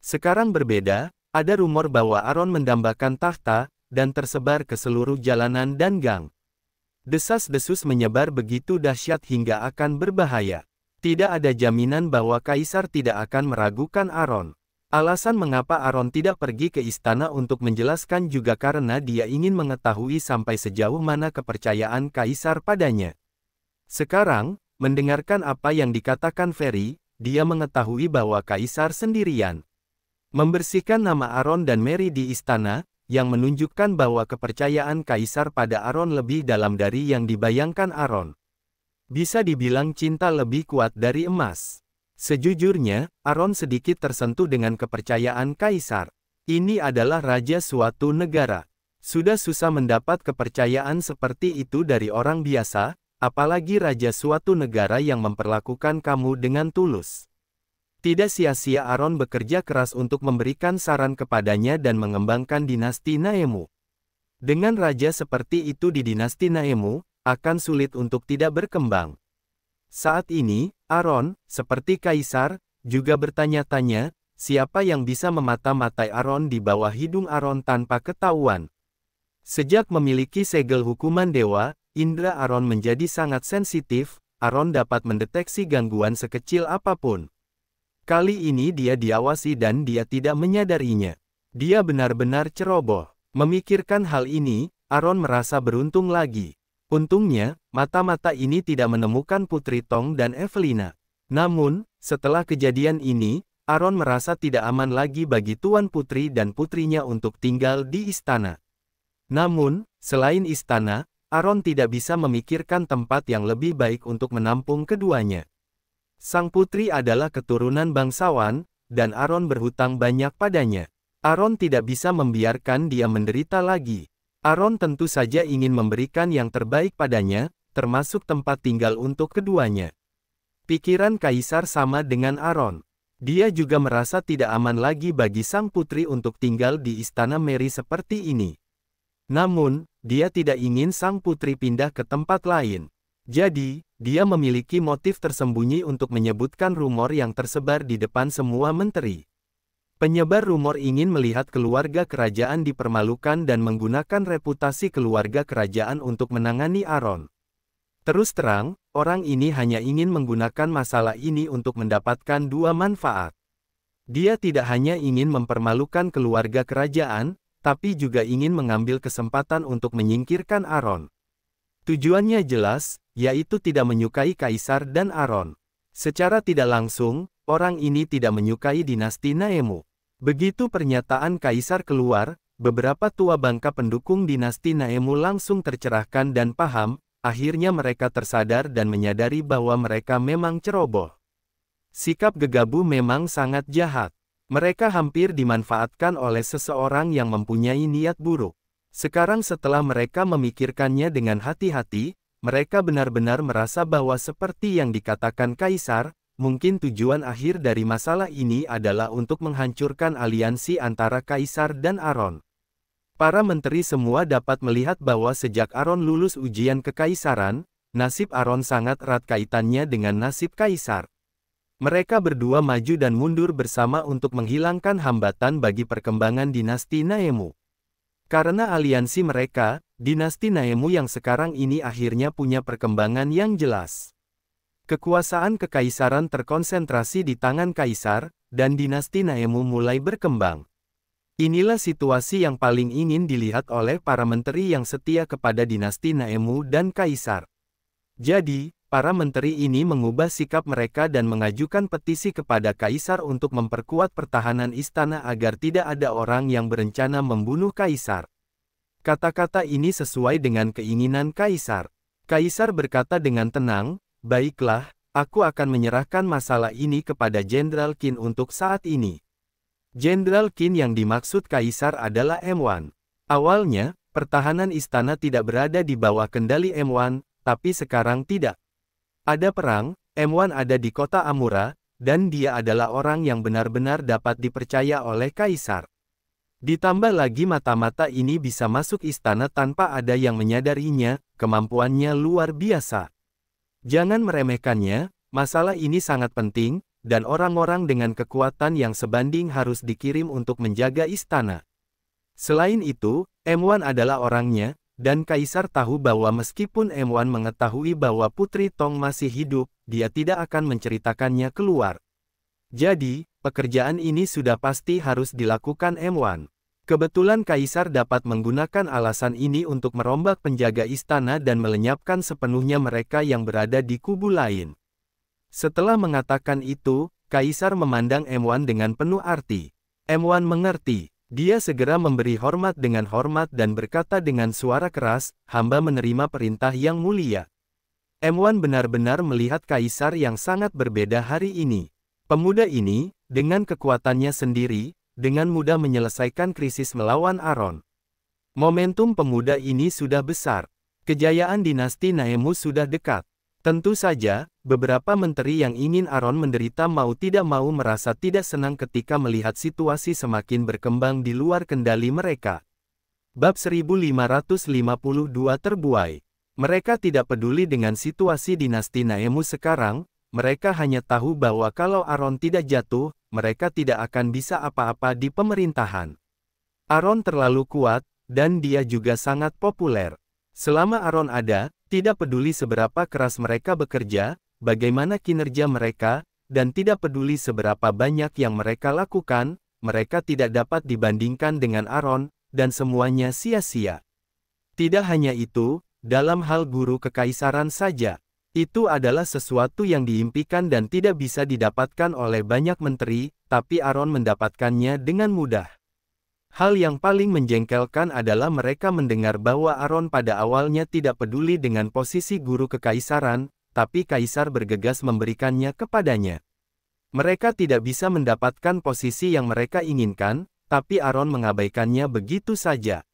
Sekarang berbeda, ada rumor bahwa Aaron mendambakan tahta, dan tersebar ke seluruh jalanan dan gang. Desas-desus menyebar begitu dahsyat hingga akan berbahaya. Tidak ada jaminan bahwa kaisar tidak akan meragukan Aaron. Alasan mengapa Aaron tidak pergi ke istana untuk menjelaskan juga karena dia ingin mengetahui sampai sejauh mana kepercayaan kaisar padanya. Sekarang, mendengarkan apa yang dikatakan Ferry, dia mengetahui bahwa kaisar sendirian. Membersihkan nama Aaron dan Mary di istana, yang menunjukkan bahwa kepercayaan kaisar pada Aaron lebih dalam dari yang dibayangkan Aaron. Bisa dibilang cinta lebih kuat dari emas. Sejujurnya, Aaron sedikit tersentuh dengan kepercayaan kaisar. Ini adalah raja suatu negara. Sudah susah mendapat kepercayaan seperti itu dari orang biasa, apalagi raja suatu negara yang memperlakukan kamu dengan tulus. Tidak sia-sia Aaron bekerja keras untuk memberikan saran kepadanya dan mengembangkan dinasti Naemu. Dengan raja seperti itu di dinasti Naemu, akan sulit untuk tidak berkembang. Saat ini, Aaron, seperti kaisar, juga bertanya-tanya, siapa yang bisa memata-matai Aaron di bawah hidung Aaron tanpa ketahuan. Sejak memiliki segel hukuman dewa, indera Aaron menjadi sangat sensitif, Aaron dapat mendeteksi gangguan sekecil apa pun. Kali ini dia diawasi dan dia tidak menyadarinya. Dia benar-benar ceroboh. Memikirkan hal ini, Aaron merasa beruntung lagi. Untungnya, mata-mata ini tidak menemukan Putri Tong dan Evelina. Namun, setelah kejadian ini, Aaron merasa tidak aman lagi bagi Tuan Putri dan putrinya untuk tinggal di istana. Namun, selain istana, Aaron tidak bisa memikirkan tempat yang lebih baik untuk menampung keduanya. Sang putri adalah keturunan bangsawan, dan Aaron berhutang banyak padanya. Aaron tidak bisa membiarkan dia menderita lagi. Aaron tentu saja ingin memberikan yang terbaik padanya, termasuk tempat tinggal untuk keduanya. Pikiran Kaisar sama dengan Aaron. Dia juga merasa tidak aman lagi bagi sang putri untuk tinggal di istana Mary seperti ini. Namun, dia tidak ingin sang putri pindah ke tempat lain. Jadi, dia memiliki motif tersembunyi untuk menyebutkan rumor yang tersebar di depan semua menteri. Penyebar rumor ingin melihat keluarga kerajaan dipermalukan dan menggunakan reputasi keluarga kerajaan untuk menangani Aaron. Terus terang, orang ini hanya ingin menggunakan masalah ini untuk mendapatkan dua manfaat. Dia tidak hanya ingin mempermalukan keluarga kerajaan, tapi juga ingin mengambil kesempatan untuk menyingkirkan Aaron. Tujuannya jelas, yaitu tidak menyukai Kaisar dan Aaron. Secara tidak langsung, orang ini tidak menyukai dinasti Naemu. Begitu pernyataan kaisar keluar, beberapa tua bangka pendukung dinasti Naemu langsung tercerahkan dan paham, akhirnya mereka tersadar dan menyadari bahwa mereka memang ceroboh. Sikap gegabah memang sangat jahat. Mereka hampir dimanfaatkan oleh seseorang yang mempunyai niat buruk. Sekarang setelah mereka memikirkannya dengan hati-hati, mereka benar-benar merasa bahwa seperti yang dikatakan kaisar, Mungkin tujuan akhir dari masalah ini adalah untuk menghancurkan aliansi antara Kaisar dan Aaron. Para menteri semua dapat melihat bahwa sejak Aaron lulus ujian kekaisaran, nasib Aaron sangat erat kaitannya dengan nasib Kaisar. Mereka berdua maju dan mundur bersama untuk menghilangkan hambatan bagi perkembangan dinasti Naemu. Karena aliansi mereka, dinasti Naemu yang sekarang ini akhirnya punya perkembangan yang jelas. Kekuasaan kekaisaran terkonsentrasi di tangan kaisar, dan dinasti Naemu mulai berkembang. Inilah situasi yang paling ingin dilihat oleh para menteri yang setia kepada dinasti Naemu dan kaisar. Jadi, para menteri ini mengubah sikap mereka dan mengajukan petisi kepada kaisar untuk memperkuat pertahanan istana agar tidak ada orang yang berencana membunuh kaisar. Kata-kata ini sesuai dengan keinginan kaisar. Kaisar berkata dengan tenang, Baiklah, aku akan menyerahkan masalah ini kepada Jenderal Qin untuk saat ini. Jenderal Qin yang dimaksud Kaisar adalah M1. Awalnya, pertahanan istana tidak berada di bawah kendali M1, tapi sekarang tidak. Ada perang, M1 ada di kota Amura, dan dia adalah orang yang benar-benar dapat dipercaya oleh Kaisar. Ditambah lagi mata-mata ini bisa masuk istana tanpa ada yang menyadarinya, kemampuannya luar biasa. Jangan meremehkannya, masalah ini sangat penting, dan orang-orang dengan kekuatan yang sebanding harus dikirim untuk menjaga istana. Selain itu, M1 adalah orangnya, dan Kaisar tahu bahwa meskipun M1 mengetahui bahwa Putri Tong masih hidup, dia tidak akan menceritakannya keluar. Jadi, pekerjaan ini sudah pasti harus dilakukan M1. Kebetulan Kaisar dapat menggunakan alasan ini untuk merombak penjaga istana dan melenyapkan sepenuhnya mereka yang berada di kubu lain. Setelah mengatakan itu, Kaisar memandang M1 dengan penuh arti. M1 mengerti. Dia segera memberi hormat dengan hormat dan berkata dengan suara keras, hamba menerima perintah yang mulia. M1 benar-benar melihat kaisar yang sangat berbeda hari ini. Pemuda ini, dengan kekuatannya sendiri, dengan mudah menyelesaikan krisis melawan Aron. Momentum pemuda ini sudah besar. Kejayaan dinasti Naemu sudah dekat. Tentu saja, beberapa menteri yang ingin Aaron menderita mau tidak mau merasa tidak senang ketika melihat situasi semakin berkembang di luar kendali mereka. Bab 1552 terbuai. Mereka tidak peduli dengan situasi dinasti Naemu sekarang, mereka hanya tahu bahwa kalau Aaron tidak jatuh, mereka tidak akan bisa apa-apa di pemerintahan. Aaron terlalu kuat, dan dia juga sangat populer. Selama Aaron ada, tidak peduli seberapa keras mereka bekerja, bagaimana kinerja mereka, dan tidak peduli seberapa banyak yang mereka lakukan, mereka tidak dapat dibandingkan dengan Aaron, dan semuanya sia-sia. Tidak hanya itu, dalam hal guru kekaisaran saja, itu adalah sesuatu yang diimpikan dan tidak bisa didapatkan oleh banyak menteri, tapi Aaron mendapatkannya dengan mudah. Hal yang paling menjengkelkan adalah mereka mendengar bahwa Aaron pada awalnya tidak peduli dengan posisi guru kekaisaran, tapi kaisar bergegas memberikannya kepadanya. Mereka tidak bisa mendapatkan posisi yang mereka inginkan, tapi Aaron mengabaikannya begitu saja.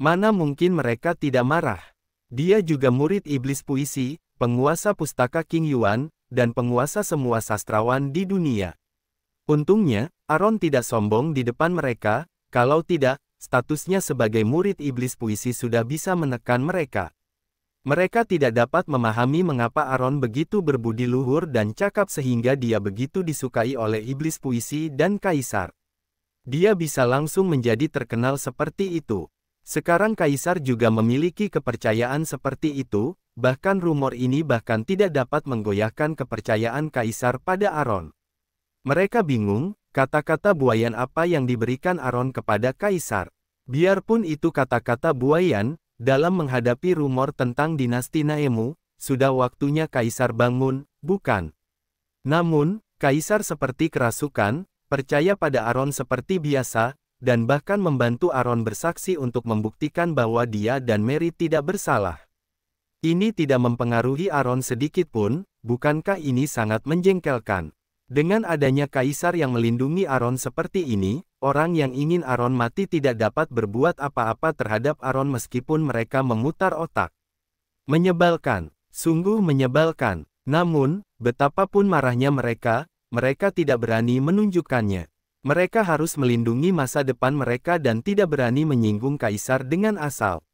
Mana mungkin mereka tidak marah? Dia juga murid iblis puisi, penguasa pustaka King Yuan, dan penguasa semua sastrawan di dunia. Untungnya, Aaron tidak sombong di depan mereka, kalau tidak, statusnya sebagai murid iblis puisi sudah bisa menekan mereka. Mereka tidak dapat memahami mengapa Aaron begitu berbudi luhur dan cakap sehingga dia begitu disukai oleh iblis puisi dan kaisar. Dia bisa langsung menjadi terkenal seperti itu. Sekarang kaisar juga memiliki kepercayaan seperti itu, bahkan rumor ini bahkan tidak dapat menggoyahkan kepercayaan kaisar pada Aaron. Mereka bingung, Kata-kata buayan apa yang diberikan Aaron kepada Kaisar. Biarpun itu kata-kata buayan, dalam menghadapi rumor tentang dinasti Naemu, sudah waktunya Kaisar bangun, bukan? Namun, Kaisar seperti kerasukan, percaya pada Aaron seperti biasa, dan bahkan membantu Aaron bersaksi untuk membuktikan bahwa dia dan Mary tidak bersalah. Ini tidak mempengaruhi Aaron sedikit pun, bukankah ini sangat menjengkelkan? Dengan adanya kaisar yang melindungi Aaron seperti ini, orang yang ingin Aaron mati tidak dapat berbuat apa-apa terhadap Aaron meskipun mereka memutar otak. Menyebalkan, sungguh menyebalkan. Namun, betapapun marahnya mereka, mereka tidak berani menunjukkannya. Mereka harus melindungi masa depan mereka dan tidak berani menyinggung kaisar dengan asal.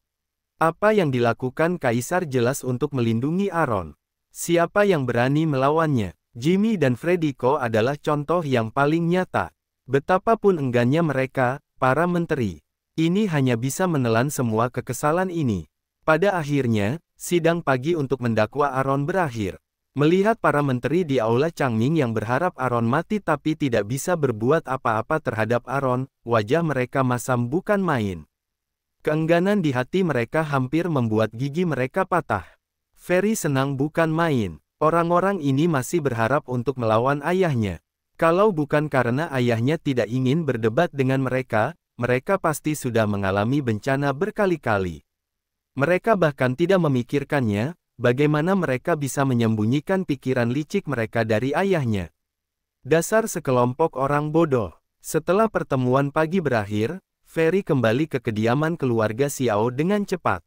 Apa yang dilakukan kaisar jelas untuk melindungi Aaron. Siapa yang berani melawannya? Jimmy dan Frediko adalah contoh yang paling nyata. Betapapun enggannya mereka, para menteri, ini hanya bisa menelan semua kekesalan ini. Pada akhirnya, sidang pagi untuk mendakwa Aaron berakhir. Melihat para menteri di aula Changming yang berharap Aaron mati tapi tidak bisa berbuat apa-apa terhadap Aaron, wajah mereka masam bukan main. Keengganan di hati mereka hampir membuat gigi mereka patah. Ferry senang bukan main. Orang-orang ini masih berharap untuk melawan ayahnya. Kalau bukan karena ayahnya tidak ingin berdebat dengan mereka, mereka pasti sudah mengalami bencana berkali-kali. Mereka bahkan tidak memikirkannya, bagaimana mereka bisa menyembunyikan pikiran licik mereka dari ayahnya. Dasar sekelompok orang bodoh. Setelah pertemuan pagi berakhir, Ferry kembali ke kediaman keluarga Xiao dengan cepat.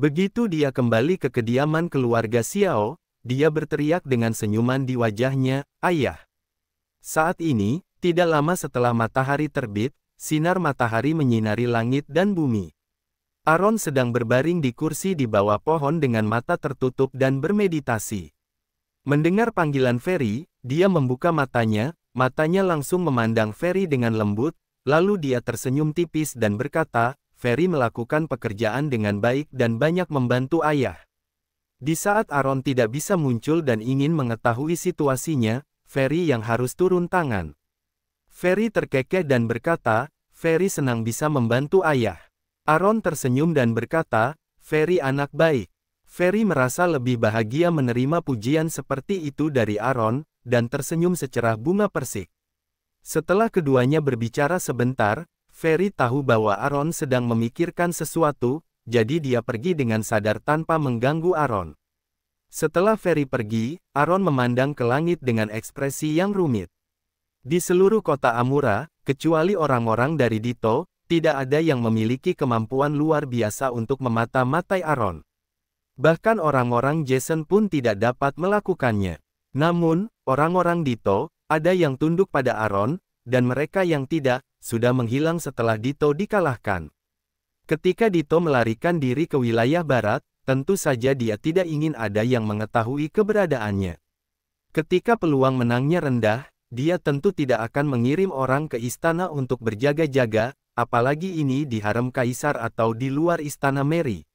Begitu dia kembali ke kediaman keluarga Xiao, dia berteriak dengan senyuman di wajahnya, ayah. Saat ini, tidak lama setelah matahari terbit, sinar matahari menyinari langit dan bumi. Aaron sedang berbaring di kursi di bawah pohon dengan mata tertutup dan bermeditasi. Mendengar panggilan Ferry, dia membuka matanya, matanya langsung memandang Ferry dengan lembut, lalu dia tersenyum tipis dan berkata, Ferry melakukan pekerjaan dengan baik dan banyak membantu ayah. Di saat Aaron tidak bisa muncul dan ingin mengetahui situasinya, Ferry yang harus turun tangan. Ferry terkekeh dan berkata, Ferry senang bisa membantu ayah. Aaron tersenyum dan berkata, Ferry anak baik. Ferry merasa lebih bahagia menerima pujian seperti itu dari Aaron, dan tersenyum secerah bunga persik. Setelah keduanya berbicara sebentar, Ferry tahu bahwa Aaron sedang memikirkan sesuatu, jadi dia pergi dengan sadar tanpa mengganggu Aaron. Setelah Ferry pergi, Aaron memandang ke langit dengan ekspresi yang rumit. Di seluruh kota Amura, kecuali orang-orang dari Dito, tidak ada yang memiliki kemampuan luar biasa untuk memata-matai Aaron. Bahkan orang-orang Jason pun tidak dapat melakukannya. Namun, orang-orang Dito, ada yang tunduk pada Aaron, dan mereka yang tidak, sudah menghilang setelah Dito dikalahkan. Ketika Dito melarikan diri ke wilayah barat, tentu saja dia tidak ingin ada yang mengetahui keberadaannya. Ketika peluang menangnya rendah, dia tentu tidak akan mengirim orang ke istana untuk berjaga-jaga, apalagi ini di harem kaisar atau di luar istana Mary.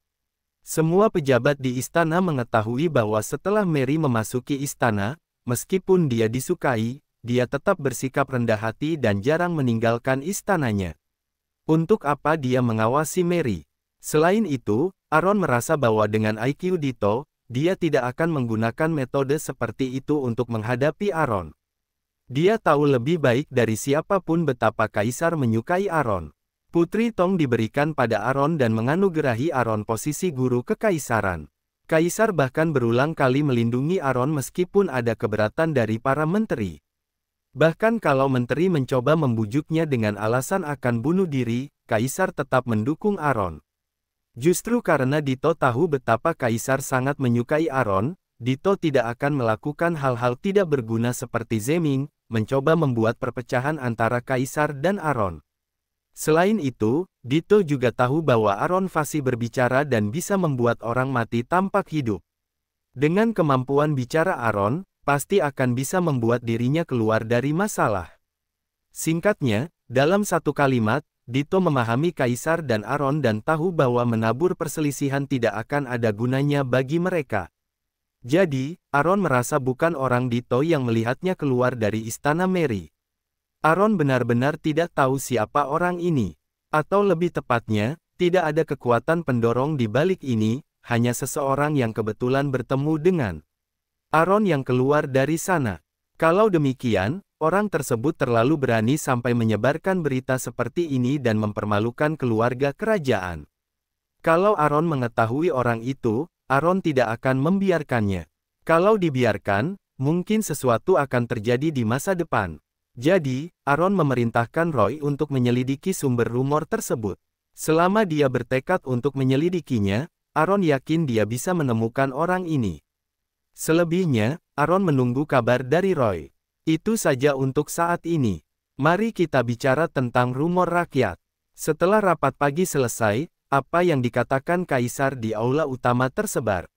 Semua pejabat di istana mengetahui bahwa setelah Mary memasuki istana, meskipun dia disukai, dia tetap bersikap rendah hati dan jarang meninggalkan istananya. Untuk apa dia mengawasi Mary? Selain itu, Aaron merasa bahwa dengan IQ Dito, dia tidak akan menggunakan metode seperti itu untuk menghadapi Aaron. Dia tahu lebih baik dari siapa pun betapa Kaisar menyukai Aaron. Putri Tong diberikan pada Aaron dan menganugerahi Aaron posisi guru kekaisaran. Kaisar bahkan berulang kali melindungi Aaron meskipun ada keberatan dari para menteri. Bahkan kalau menteri mencoba membujuknya dengan alasan akan bunuh diri, Kaisar tetap mendukung Aaron. Justru karena Dito tahu betapa Kaisar sangat menyukai Aaron, Dito tidak akan melakukan hal-hal tidak berguna seperti Zeming, mencoba membuat perpecahan antara Kaisar dan Aaron. Selain itu, Dito juga tahu bahwa Aaron fasih berbicara dan bisa membuat orang mati tampak hidup. Dengan kemampuan bicara Aaron, pasti akan bisa membuat dirinya keluar dari masalah. Singkatnya, dalam satu kalimat, Dito memahami Kaisar dan Aaron dan tahu bahwa menabur perselisihan tidak akan ada gunanya bagi mereka. Jadi, Aaron merasa bukan orang Dito yang melihatnya keluar dari istana Mary. Aaron benar-benar tidak tahu siapa orang ini. Atau lebih tepatnya, tidak ada kekuatan pendorong di balik ini, hanya seseorang yang kebetulan bertemu dengan Aaron yang keluar dari sana. Kalau demikian, orang tersebut terlalu berani sampai menyebarkan berita seperti ini dan mempermalukan keluarga kerajaan. Kalau Aaron mengetahui orang itu, Aaron tidak akan membiarkannya. Kalau dibiarkan, mungkin sesuatu akan terjadi di masa depan. Jadi, Aaron memerintahkan Roy untuk menyelidiki sumber rumor tersebut. Selama dia bertekad untuk menyelidikinya, Aaron yakin dia bisa menemukan orang ini. Selebihnya, Aaron menunggu kabar dari Roy. Itu saja untuk saat ini. Mari kita bicara tentang rumor rakyat. Setelah rapat pagi selesai, apa yang dikatakan kaisar di aula utama tersebar.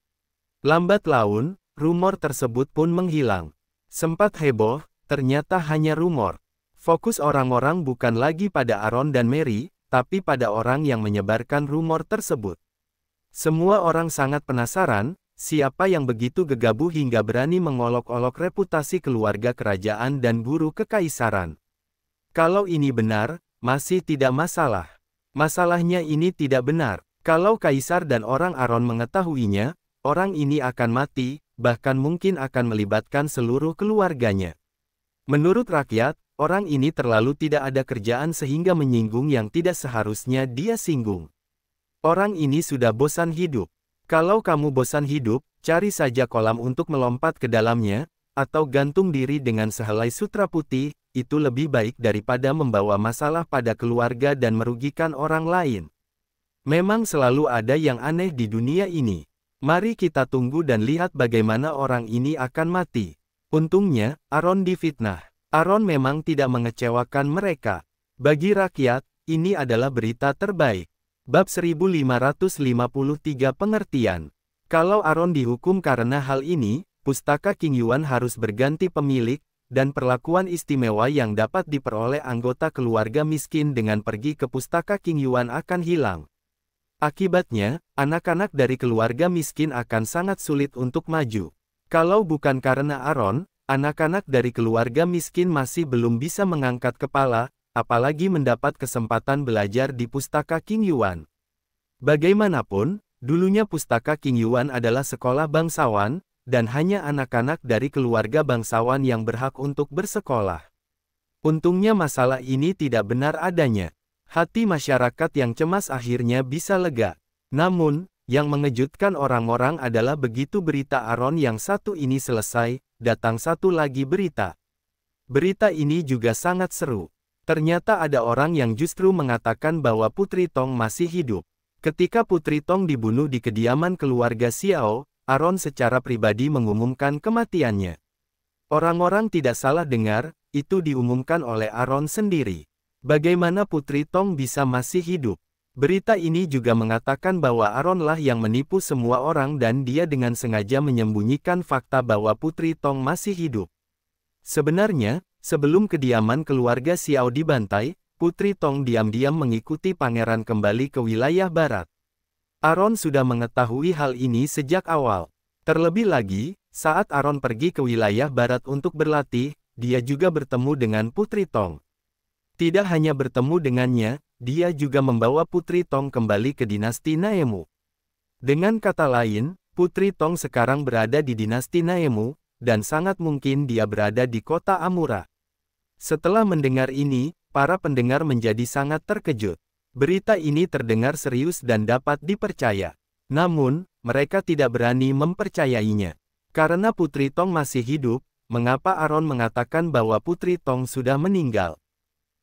Lambat laun, rumor tersebut pun menghilang. Sempat heboh, ternyata hanya rumor. Fokus orang-orang bukan lagi pada Aaron dan Mary, tapi pada orang yang menyebarkan rumor tersebut. Semua orang sangat penasaran, siapa yang begitu gegabah hingga berani mengolok-olok reputasi keluarga kerajaan dan guru kekaisaran. Kalau ini benar, masih tidak masalah. Masalahnya ini tidak benar. Kalau kaisar dan orang Aron mengetahuinya, orang ini akan mati, bahkan mungkin akan melibatkan seluruh keluarganya. Menurut rakyat, orang ini terlalu tidak ada kerjaan sehingga menyinggung yang tidak seharusnya dia singgung. Orang ini sudah bosan hidup. Kalau kamu bosan hidup, cari saja kolam untuk melompat ke dalamnya, atau gantung diri dengan sehelai sutra putih, itu lebih baik daripada membawa masalah pada keluarga dan merugikan orang lain. Memang selalu ada yang aneh di dunia ini. Mari kita tunggu dan lihat bagaimana orang ini akan mati. Untungnya, Aaron difitnah. Aaron memang tidak mengecewakan mereka. Bagi rakyat, ini adalah berita terbaik. Bab 1553 Pengertian Kalau Aaron dihukum karena hal ini, pustaka King Yuan harus berganti pemilik, dan perlakuan istimewa yang dapat diperoleh anggota keluarga miskin dengan pergi ke pustaka King Yuan akan hilang. Akibatnya, anak-anak dari keluarga miskin akan sangat sulit untuk maju. Kalau bukan karena Aaron, anak-anak dari keluarga miskin masih belum bisa mengangkat kepala, apalagi mendapat kesempatan belajar di pustaka King Yuan. Bagaimanapun, dulunya pustaka King Yuan adalah sekolah bangsawan, dan hanya anak-anak dari keluarga bangsawan yang berhak untuk bersekolah. Untungnya masalah ini tidak benar adanya. Hati masyarakat yang cemas akhirnya bisa lega. Namun, yang mengejutkan orang-orang adalah begitu berita Aron yang satu ini selesai, datang satu lagi berita. Berita ini juga sangat seru. Ternyata ada orang yang justru mengatakan bahwa Putri Tong masih hidup. Ketika Putri Tong dibunuh di kediaman keluarga Xiao, Aaron secara pribadi mengumumkan kematiannya. Orang-orang tidak salah dengar, itu diumumkan oleh Aaron sendiri. Bagaimana Putri Tong bisa masih hidup? Berita ini juga mengatakan bahwa Aaron lah yang menipu semua orang dan dia dengan sengaja menyembunyikan fakta bahwa Putri Tong masih hidup. Sebenarnya, sebelum kediaman keluarga Xiao dibantai, Putri Tong diam-diam mengikuti pangeran kembali ke wilayah barat. Aaron sudah mengetahui hal ini sejak awal. Terlebih lagi, saat Aaron pergi ke wilayah barat untuk berlatih, dia juga bertemu dengan Putri Tong. Tidak hanya bertemu dengannya, dia juga membawa Putri Tong kembali ke dinasti Naemu. Dengan kata lain, Putri Tong sekarang berada di dinasti Naemu, dan sangat mungkin dia berada di kota Amura. Setelah mendengar ini, para pendengar menjadi sangat terkejut. Berita ini terdengar serius dan dapat dipercaya. Namun, mereka tidak berani mempercayainya. Karena Putri Tong masih hidup, mengapa Aaron mengatakan bahwa Putri Tong sudah meninggal?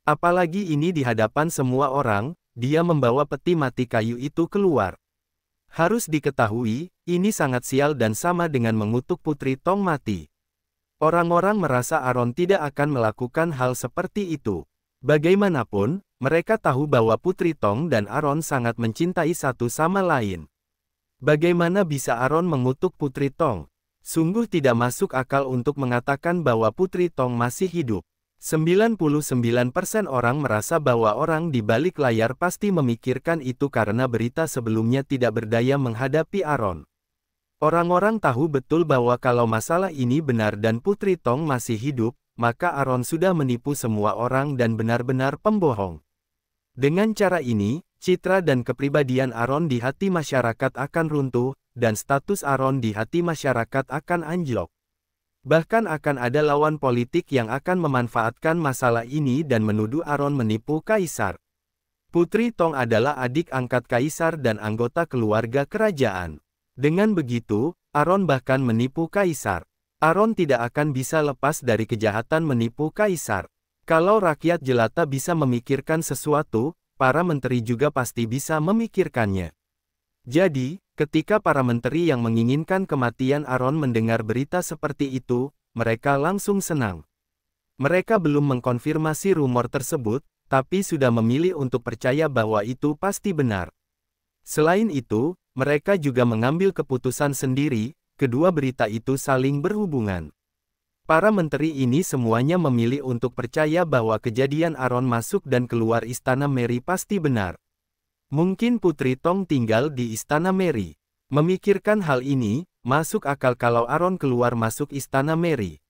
Apalagi ini di hadapan semua orang, dia membawa peti mati kayu itu keluar. Harus diketahui, ini sangat sial dan sama dengan mengutuk Putri Tong mati. Orang-orang merasa Aaron tidak akan melakukan hal seperti itu. Bagaimanapun, mereka tahu bahwa Putri Tong dan Aaron sangat mencintai satu sama lain. Bagaimana bisa Aaron mengutuk Putri Tong? Sungguh tidak masuk akal untuk mengatakan bahwa Putri Tong masih hidup. 99% orang merasa bahwa orang di balik layar pasti memikirkan itu karena berita sebelumnya tidak berdaya menghadapi Aaron. Orang-orang tahu betul bahwa kalau masalah ini benar dan Putri Tong masih hidup, maka Aaron sudah menipu semua orang dan benar-benar pembohong. Dengan cara ini, citra dan kepribadian Aaron di hati masyarakat akan runtuh, dan status Aaron di hati masyarakat akan anjlok. Bahkan akan ada lawan politik yang akan memanfaatkan masalah ini dan menuduh Aaron menipu kaisar. Putri Tong adalah adik angkat kaisar dan anggota keluarga kerajaan. Dengan begitu, Aaron bahkan menipu kaisar. Aaron tidak akan bisa lepas dari kejahatan menipu kaisar. Kalau rakyat jelata bisa memikirkan sesuatu, para menteri juga pasti bisa memikirkannya. Jadi, ketika para menteri yang menginginkan kematian Aaron mendengar berita seperti itu, mereka langsung senang. Mereka belum mengkonfirmasi rumor tersebut, tapi sudah memilih untuk percaya bahwa itu pasti benar. Selain itu, mereka juga mengambil keputusan sendiri, kedua berita itu saling berhubungan. Para menteri ini semuanya memilih untuk percaya bahwa kejadian Aaron masuk dan keluar istana Mary pasti benar. Mungkin Putri Tong tinggal di istana Mary. Memikirkan hal ini, masuk akal kalau Aaron keluar masuk istana Mary.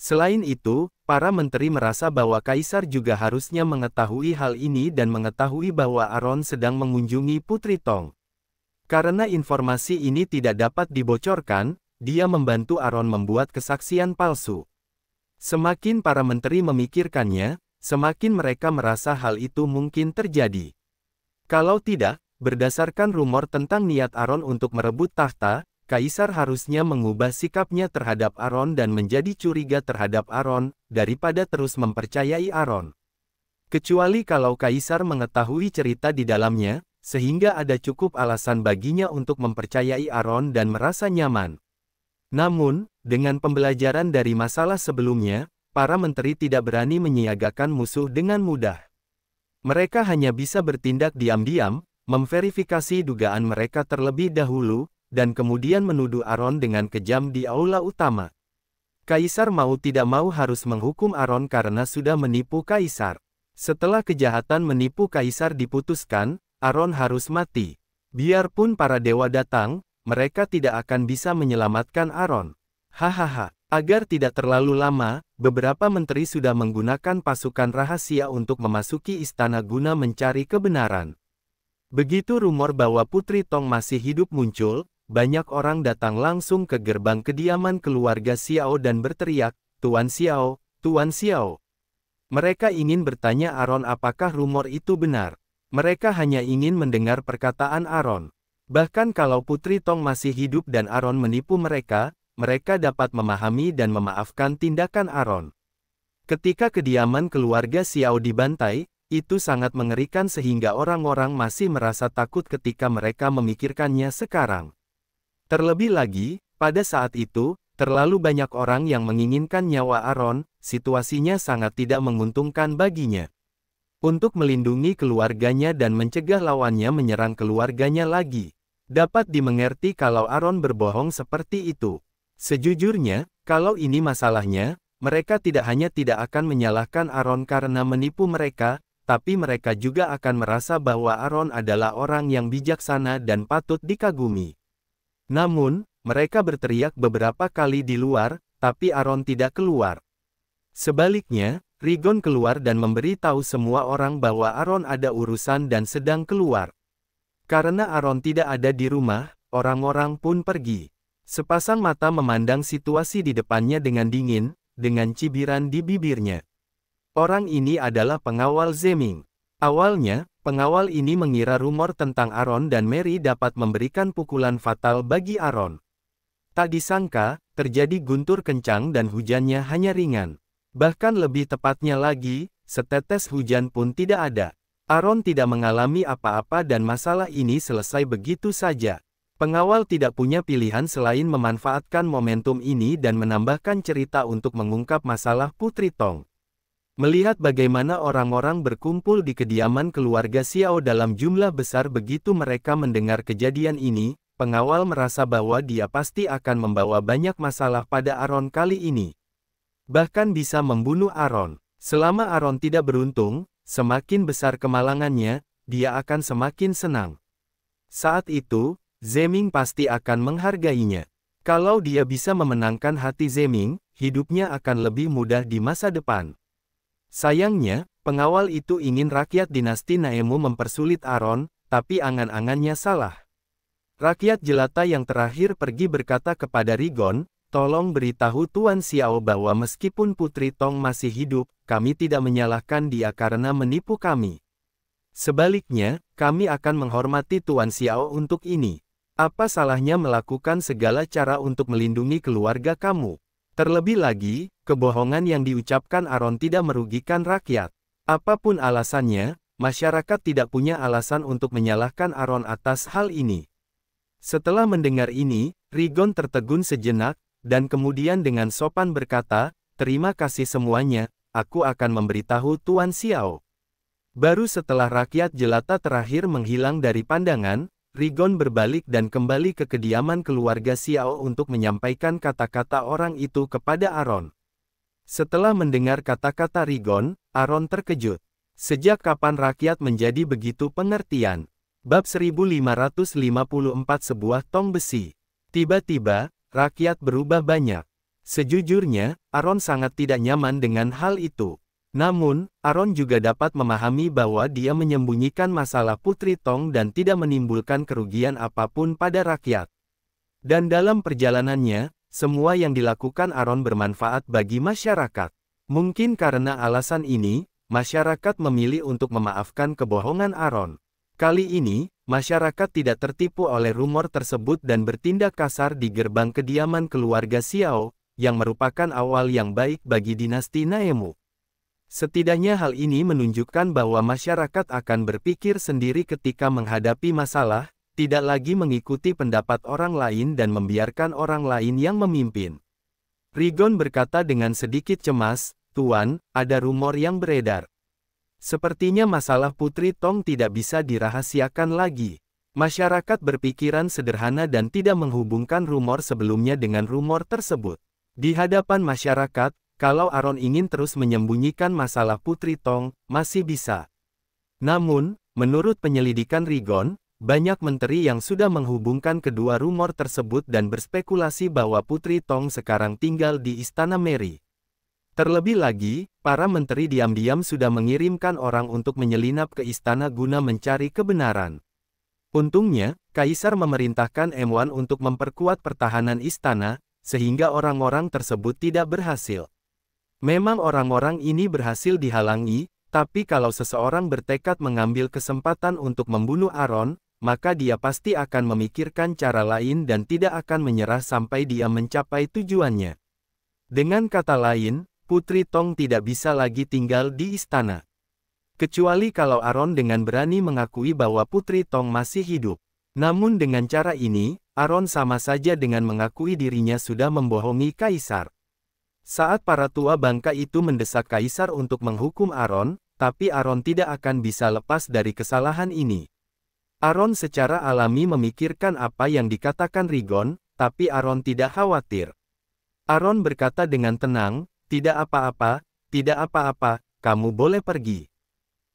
Selain itu, para menteri merasa bahwa kaisar juga harusnya mengetahui hal ini dan mengetahui bahwa Aaron sedang mengunjungi Putri Tong. Karena informasi ini tidak dapat dibocorkan, dia membantu Aaron membuat kesaksian palsu. Semakin para menteri memikirkannya, semakin mereka merasa hal itu mungkin terjadi. Kalau tidak, berdasarkan rumor tentang niat Aaron untuk merebut tahta, Kaisar harusnya mengubah sikapnya terhadap Aaron dan menjadi curiga terhadap Aaron, daripada terus mempercayai Aaron. Kecuali kalau Kaisar mengetahui cerita di dalamnya, sehingga ada cukup alasan baginya untuk mempercayai Aaron dan merasa nyaman. Namun, dengan pembelajaran dari masalah sebelumnya, para menteri tidak berani menyiagakan musuh dengan mudah. Mereka hanya bisa bertindak diam-diam, memverifikasi dugaan mereka terlebih dahulu, dan kemudian menuduh Aaron dengan kejam di aula utama. Kaisar mau tidak mau harus menghukum Aaron karena sudah menipu Kaisar. Setelah kejahatan menipu Kaisar diputuskan, Aaron harus mati. Biarpun para dewa datang, mereka tidak akan bisa menyelamatkan Aaron. Hahaha, Agar tidak terlalu lama, beberapa menteri sudah menggunakan pasukan rahasia untuk memasuki istana guna mencari kebenaran. Begitu rumor bahwa Putri Tong masih hidup muncul, banyak orang datang langsung ke gerbang kediaman keluarga Xiao dan berteriak, Tuan Xiao, Tuan Xiao. Mereka ingin bertanya Aaron apakah rumor itu benar. Mereka hanya ingin mendengar perkataan Aaron. Bahkan kalau Putri Tong masih hidup dan Aaron menipu mereka, mereka dapat memahami dan memaafkan tindakan Aaron. Ketika kediaman keluarga Xiao dibantai, itu sangat mengerikan sehingga orang-orang masih merasa takut ketika mereka memikirkannya sekarang. Terlebih lagi, pada saat itu, terlalu banyak orang yang menginginkan nyawa Aaron, situasinya sangat tidak menguntungkan baginya. Untuk melindungi keluarganya dan mencegah lawannya menyerang keluarganya lagi. Dapat dimengerti kalau Aaron berbohong seperti itu. Sejujurnya, kalau ini masalahnya, mereka tidak hanya tidak akan menyalahkan Aaron karena menipu mereka, tapi mereka juga akan merasa bahwa Aaron adalah orang yang bijaksana dan patut dikagumi. Namun, mereka berteriak beberapa kali di luar, tapi Aaron tidak keluar. Sebaliknya, Rigon keluar dan memberi tahu semua orang bahwa Aaron ada urusan dan sedang keluar. Karena Aaron tidak ada di rumah, orang-orang pun pergi. Sepasang mata memandang situasi di depannya dengan dingin, dengan cibiran di bibirnya. Orang ini adalah pengawal Zeming. Awalnya, pengawal ini mengira rumor tentang Aaron dan Mary dapat memberikan pukulan fatal bagi Aaron. Tak disangka, terjadi guntur kencang dan hujannya hanya ringan. Bahkan lebih tepatnya lagi, setetes hujan pun tidak ada. Aaron tidak mengalami apa-apa dan masalah ini selesai begitu saja. Pengawal tidak punya pilihan selain memanfaatkan momentum ini dan menambahkan cerita untuk mengungkap masalah Putri Tong. Melihat bagaimana orang-orang berkumpul di kediaman keluarga Xiao dalam jumlah besar begitu mereka mendengar kejadian ini, pengawal merasa bahwa dia pasti akan membawa banyak masalah pada Aaron kali ini. Bahkan bisa membunuh Aaron. Selama Aaron tidak beruntung, semakin besar kemalangannya, dia akan semakin senang. Saat itu, Zeming pasti akan menghargainya. Kalau dia bisa memenangkan hati Zeming, hidupnya akan lebih mudah di masa depan. Sayangnya, pengawal itu ingin rakyat dinasti Naemu mempersulit Aaron, tapi angan-angannya salah. Rakyat jelata yang terakhir pergi berkata kepada Rigon, tolong beritahu Tuan Xiao bahwa meskipun Putri Tong masih hidup, kami tidak menyalahkan dia karena menipu kami. Sebaliknya, kami akan menghormati Tuan Xiao untuk ini. Apa salahnya melakukan segala cara untuk melindungi keluarga kamu? Terlebih lagi, kebohongan yang diucapkan Aaron tidak merugikan rakyat. Apa pun alasannya, masyarakat tidak punya alasan untuk menyalahkan Aaron atas hal ini. Setelah mendengar ini, Rigon tertegun sejenak, dan kemudian dengan sopan berkata, Terima kasih semuanya, aku akan memberitahu Tuan Xiao. Baru setelah rakyat jelata terakhir menghilang dari pandangan, Rigon berbalik dan kembali ke kediaman keluarga Xiao untuk menyampaikan kata-kata orang itu kepada Aaron. Setelah mendengar kata-kata Rigon, Aaron terkejut. Sejak kapan rakyat menjadi begitu pengertian? Bab 1554 sebuah tong besi. Tiba-tiba, rakyat berubah banyak. Sejujurnya, Aaron sangat tidak nyaman dengan hal itu. Namun, Aaron juga dapat memahami bahwa dia menyembunyikan masalah Putri Tong dan tidak menimbulkan kerugian apa pun pada rakyat. Dan dalam perjalanannya, semua yang dilakukan Aaron bermanfaat bagi masyarakat. Mungkin karena alasan ini, masyarakat memilih untuk memaafkan kebohongan Aaron. Kali ini, masyarakat tidak tertipu oleh rumor tersebut dan bertindak kasar di gerbang kediaman keluarga Xiao, yang merupakan awal yang baik bagi dinasti Naemu. Setidaknya hal ini menunjukkan bahwa masyarakat akan berpikir sendiri ketika menghadapi masalah, tidak lagi mengikuti pendapat orang lain dan membiarkan orang lain yang memimpin. Rigon berkata dengan sedikit cemas, Tuan, ada rumor yang beredar. Sepertinya masalah Putri Tong tidak bisa dirahasiakan lagi. Masyarakat berpikiran sederhana dan tidak menghubungkan rumor sebelumnya dengan rumor tersebut. Di hadapan masyarakat, kalau Aaron ingin terus menyembunyikan masalah Putri Tong, masih bisa. Namun, menurut penyelidikan Rigon, banyak menteri yang sudah menghubungkan kedua rumor tersebut dan berspekulasi bahwa Putri Tong sekarang tinggal di Istana Mary. Terlebih lagi, para menteri diam-diam sudah mengirimkan orang untuk menyelinap ke istana guna mencari kebenaran. Untungnya, Kaisar memerintahkan M1 untuk memperkuat pertahanan istana, sehingga orang-orang tersebut tidak berhasil. Memang orang-orang ini berhasil dihalangi, tapi kalau seseorang bertekad mengambil kesempatan untuk membunuh Aaron, maka dia pasti akan memikirkan cara lain dan tidak akan menyerah sampai dia mencapai tujuannya. Dengan kata lain, Putri Tong tidak bisa lagi tinggal di istana. Kecuali kalau Aaron dengan berani mengakui bahwa Putri Tong masih hidup. Namun dengan cara ini, Aaron sama saja dengan mengakui dirinya sudah membohongi Kaisar. Saat para tua bangka itu mendesak Kaisar untuk menghukum Aaron, tapi Aaron tidak akan bisa lepas dari kesalahan ini. Aaron secara alami memikirkan apa yang dikatakan Rigon, tapi Aaron tidak khawatir. Aaron berkata dengan tenang, tidak apa-apa, tidak apa-apa, kamu boleh pergi.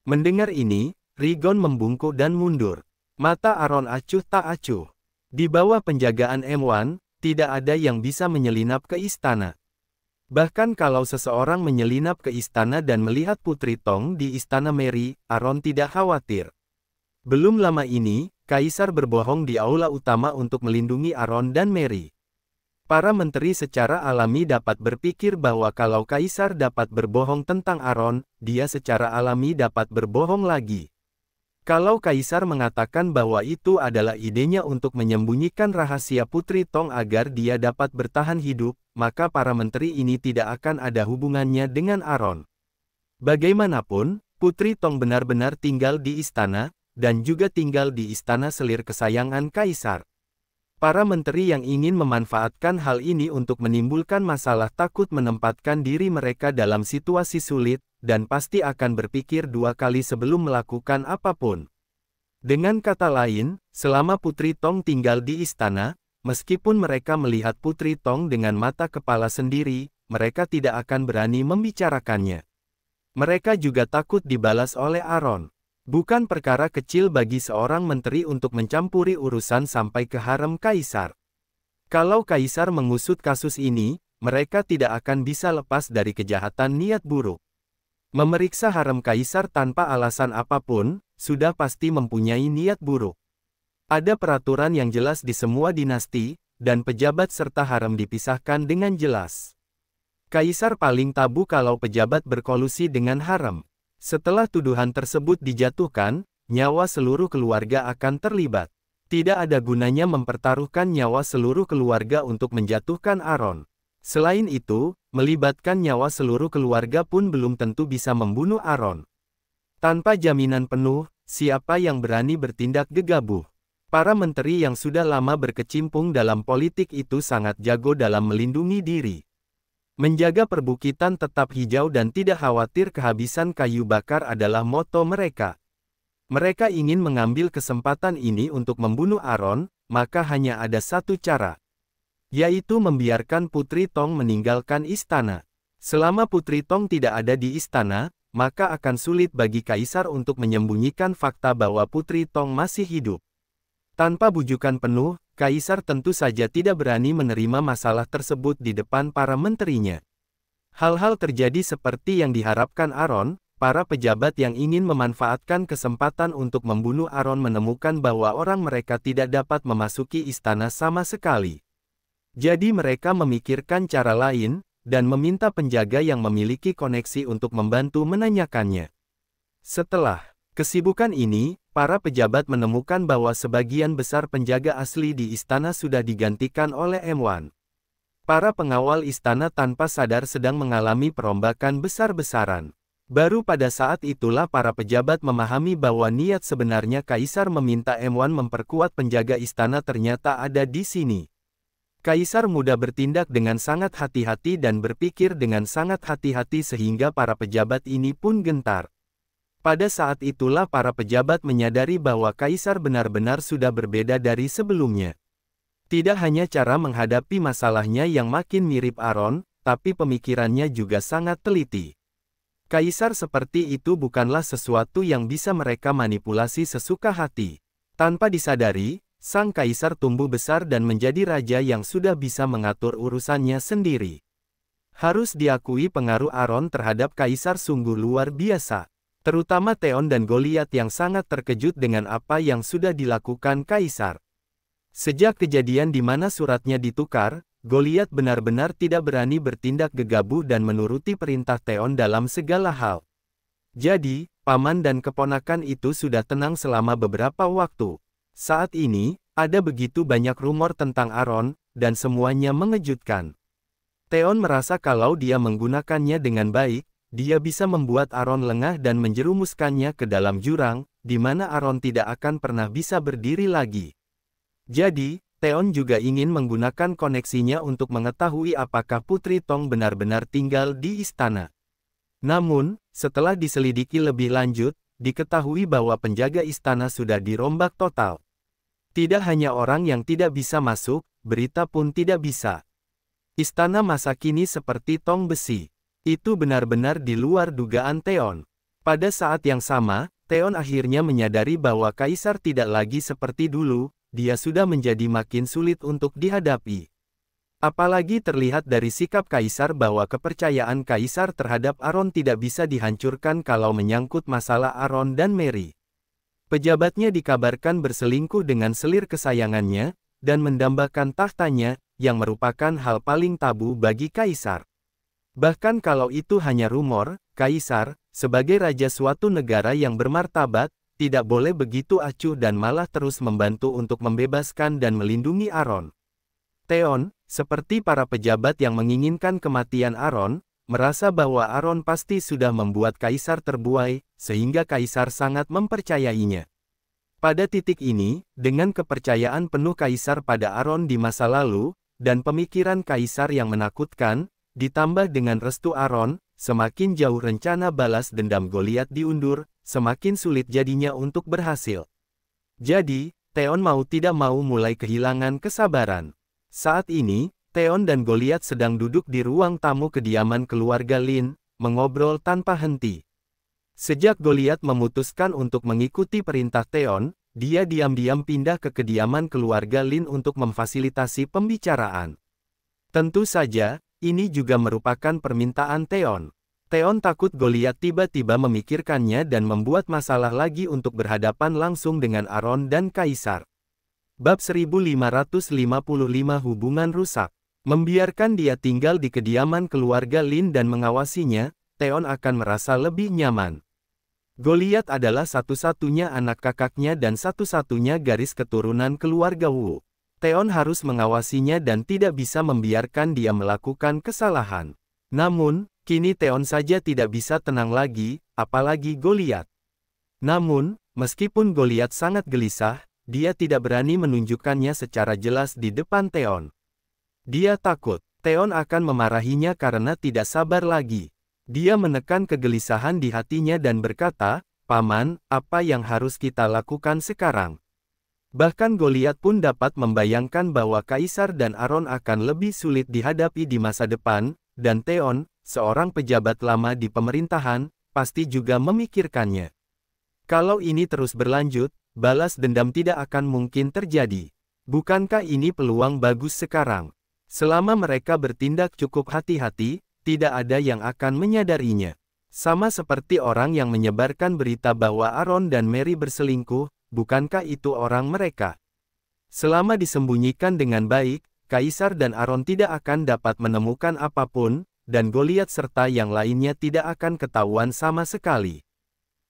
Mendengar ini, Rigon membungkuk dan mundur. Mata Aaron acuh tak acuh. Di bawah penjagaan M1, tidak ada yang bisa menyelinap ke istana. Bahkan kalau seseorang menyelinap ke istana dan melihat Putri Tong di istana Mary, Aaron tidak khawatir. Belum lama ini, Kaisar berbohong di aula utama untuk melindungi Aaron dan Mary. Para menteri secara alami dapat berpikir bahwa kalau kaisar dapat berbohong tentang Aaron, dia secara alami dapat berbohong lagi. Kalau kaisar mengatakan bahwa itu adalah idenya untuk menyembunyikan rahasia Putri Tong agar dia dapat bertahan hidup, maka para menteri ini tidak akan ada hubungannya dengan Aaron. Bagaimanapun, Putri Tong benar-benar tinggal di istana, dan juga tinggal di istana selir kesayangan kaisar. Para menteri yang ingin memanfaatkan hal ini untuk menimbulkan masalah takut menempatkan diri mereka dalam situasi sulit, dan pasti akan berpikir dua kali sebelum melakukan apa pun. Dengan kata lain, selama Putri Tong tinggal di istana, meskipun mereka melihat Putri Tong dengan mata kepala sendiri, mereka tidak akan berani membicarakannya. Mereka juga takut dibalas oleh Aaron. Bukan perkara kecil bagi seorang menteri untuk mencampuri urusan sampai ke harem kaisar. Kalau kaisar mengusut kasus ini, mereka tidak akan bisa lepas dari kejahatan niat buruk. Memeriksa harem kaisar tanpa alasan apa pun, sudah pasti mempunyai niat buruk. Ada peraturan yang jelas di semua dinasti, dan pejabat serta harem dipisahkan dengan jelas. Kaisar paling tabu kalau pejabat berkolusi dengan harem. Setelah tuduhan tersebut dijatuhkan, nyawa seluruh keluarga akan terlibat. Tidak ada gunanya mempertaruhkan nyawa seluruh keluarga untuk menjatuhkan Aaron. Selain itu, melibatkan nyawa seluruh keluarga pun belum tentu bisa membunuh Aaron. Tanpa jaminan penuh, siapa yang berani bertindak gegabah? Para menteri yang sudah lama berkecimpung dalam politik itu sangat jago dalam melindungi diri. Menjaga perbukitan tetap hijau dan tidak khawatir kehabisan kayu bakar adalah moto mereka. Mereka ingin mengambil kesempatan ini untuk membunuh Aaron, maka hanya ada satu cara. Yaitu membiarkan Putri Tong meninggalkan istana. Selama Putri Tong tidak ada di istana, maka akan sulit bagi Kaisar untuk menyembunyikan fakta bahwa Putri Tong masih hidup. Tanpa bujukan penuh, Kaisar tentu saja tidak berani menerima masalah tersebut di depan para menterinya. Hal-hal terjadi seperti yang diharapkan Aaron, para pejabat yang ingin memanfaatkan kesempatan untuk membunuh Aaron menemukan bahwa orang mereka tidak dapat memasuki istana sama sekali. Jadi mereka memikirkan cara lain, dan meminta penjaga yang memiliki koneksi untuk membantu menanyakannya. Setelah kesibukan ini, para pejabat menemukan bahwa sebagian besar penjaga asli di istana sudah digantikan oleh M1. Para pengawal istana tanpa sadar sedang mengalami perombakan besar-besaran. Baru pada saat itulah para pejabat memahami bahwa niat sebenarnya Kaisar meminta M1 memperkuat penjaga istana ternyata ada di sini. Kaisar mudah bertindak dengan sangat hati-hati dan berpikir dengan sangat hati-hati sehingga para pejabat ini pun gentar. Pada saat itulah para pejabat menyadari bahwa kaisar benar-benar sudah berbeda dari sebelumnya. Tidak hanya cara menghadapi masalahnya yang makin mirip Aaron, tapi pemikirannya juga sangat teliti. Kaisar seperti itu bukanlah sesuatu yang bisa mereka manipulasi sesuka hati. Tanpa disadari, sang kaisar tumbuh besar dan menjadi raja yang sudah bisa mengatur urusannya sendiri. Harus diakui pengaruh Aaron terhadap kaisar sungguh luar biasa. Terutama Theon dan Goliat yang sangat terkejut dengan apa yang sudah dilakukan kaisar. Sejak kejadian di mana suratnya ditukar, Goliat benar-benar tidak berani bertindak gegabah dan menuruti perintah Theon dalam segala hal. Jadi, paman dan keponakan itu sudah tenang selama beberapa waktu. Saat ini, ada begitu banyak rumor tentang Aaron, dan semuanya mengejutkan. Theon merasa kalau dia menggunakannya dengan baik, dia bisa membuat Aaron lengah dan menjerumuskannya ke dalam jurang, di mana Aaron tidak akan pernah bisa berdiri lagi. Jadi, Theon juga ingin menggunakan koneksinya untuk mengetahui apakah Putri Tong benar-benar tinggal di istana. Namun, setelah diselidiki lebih lanjut, diketahui bahwa penjaga istana sudah dirombak total. Tidak hanya orang yang tidak bisa masuk, berita pun tidak bisa. Istana masa kini seperti tong besi. Itu benar-benar di luar dugaan Theon. Pada saat yang sama, Theon akhirnya menyadari bahwa Kaisar tidak lagi seperti dulu, dia sudah menjadi makin sulit untuk dihadapi. Apalagi terlihat dari sikap kaisar bahwa kepercayaan kaisar terhadap Aaron tidak bisa dihancurkan kalau menyangkut masalah Aaron dan Mary. Pejabatnya dikabarkan berselingkuh dengan selir kesayangannya, dan mendambakan tahtanya, yang merupakan hal paling tabu bagi kaisar. Bahkan kalau itu hanya rumor, kaisar, sebagai raja suatu negara yang bermartabat, tidak boleh begitu acuh dan malah terus membantu untuk membebaskan dan melindungi Aaron. Theon, seperti para pejabat yang menginginkan kematian Aaron, merasa bahwa Aaron pasti sudah membuat kaisar terbuai, sehingga kaisar sangat mempercayainya. Pada titik ini, dengan kepercayaan penuh kaisar pada Aaron di masa lalu, dan pemikiran kaisar yang menakutkan, ditambah dengan restu Aaron, semakin jauh rencana balas dendam Goliat diundur, semakin sulit jadinya untuk berhasil. Jadi, Theon mau tidak mau mulai kehilangan kesabaran. Saat ini, Theon dan Goliath sedang duduk di ruang tamu kediaman keluarga Lin, mengobrol tanpa henti. Sejak Goliath memutuskan untuk mengikuti perintah Theon, dia diam-diam pindah ke kediaman keluarga Lin untuk memfasilitasi pembicaraan. Tentu saja, ini juga merupakan permintaan Theon. Theon takut Goliat tiba-tiba memikirkannya dan membuat masalah lagi untuk berhadapan langsung dengan Aaron dan Kaisar. Bab 1555 Hubungan Rusak Membiarkan dia tinggal di kediaman keluarga Lin dan mengawasinya, Theon akan merasa lebih nyaman. Goliat adalah satu-satunya anak kakaknya dan satu-satunya garis keturunan keluarga Wu. Theon harus mengawasinya dan tidak bisa membiarkan dia melakukan kesalahan. Namun, Kini Theon saja tidak bisa tenang lagi, apalagi Goliat. Namun, meskipun Goliat sangat gelisah, dia tidak berani menunjukkannya secara jelas di depan Theon. Dia takut, Theon akan memarahinya karena tidak sabar lagi. Dia menekan kegelisahan di hatinya dan berkata, Paman, apa yang harus kita lakukan sekarang? Bahkan Goliat pun dapat membayangkan bahwa Kaisar dan Aaron akan lebih sulit dihadapi di masa depan, dan Theon, seorang pejabat lama di pemerintahan, pasti juga memikirkannya. Kalau ini terus berlanjut, balas dendam tidak akan mungkin terjadi. Bukankah ini peluang bagus sekarang? Selama mereka bertindak cukup hati-hati, tidak ada yang akan menyadarinya. Sama seperti orang yang menyebarkan berita bahwa Aaron dan Mary berselingkuh, bukankah itu orang mereka? Selama disembunyikan dengan baik, Kaisar dan Aaron tidak akan dapat menemukan apa pun, dan Goliat serta yang lainnya tidak akan ketahuan sama sekali.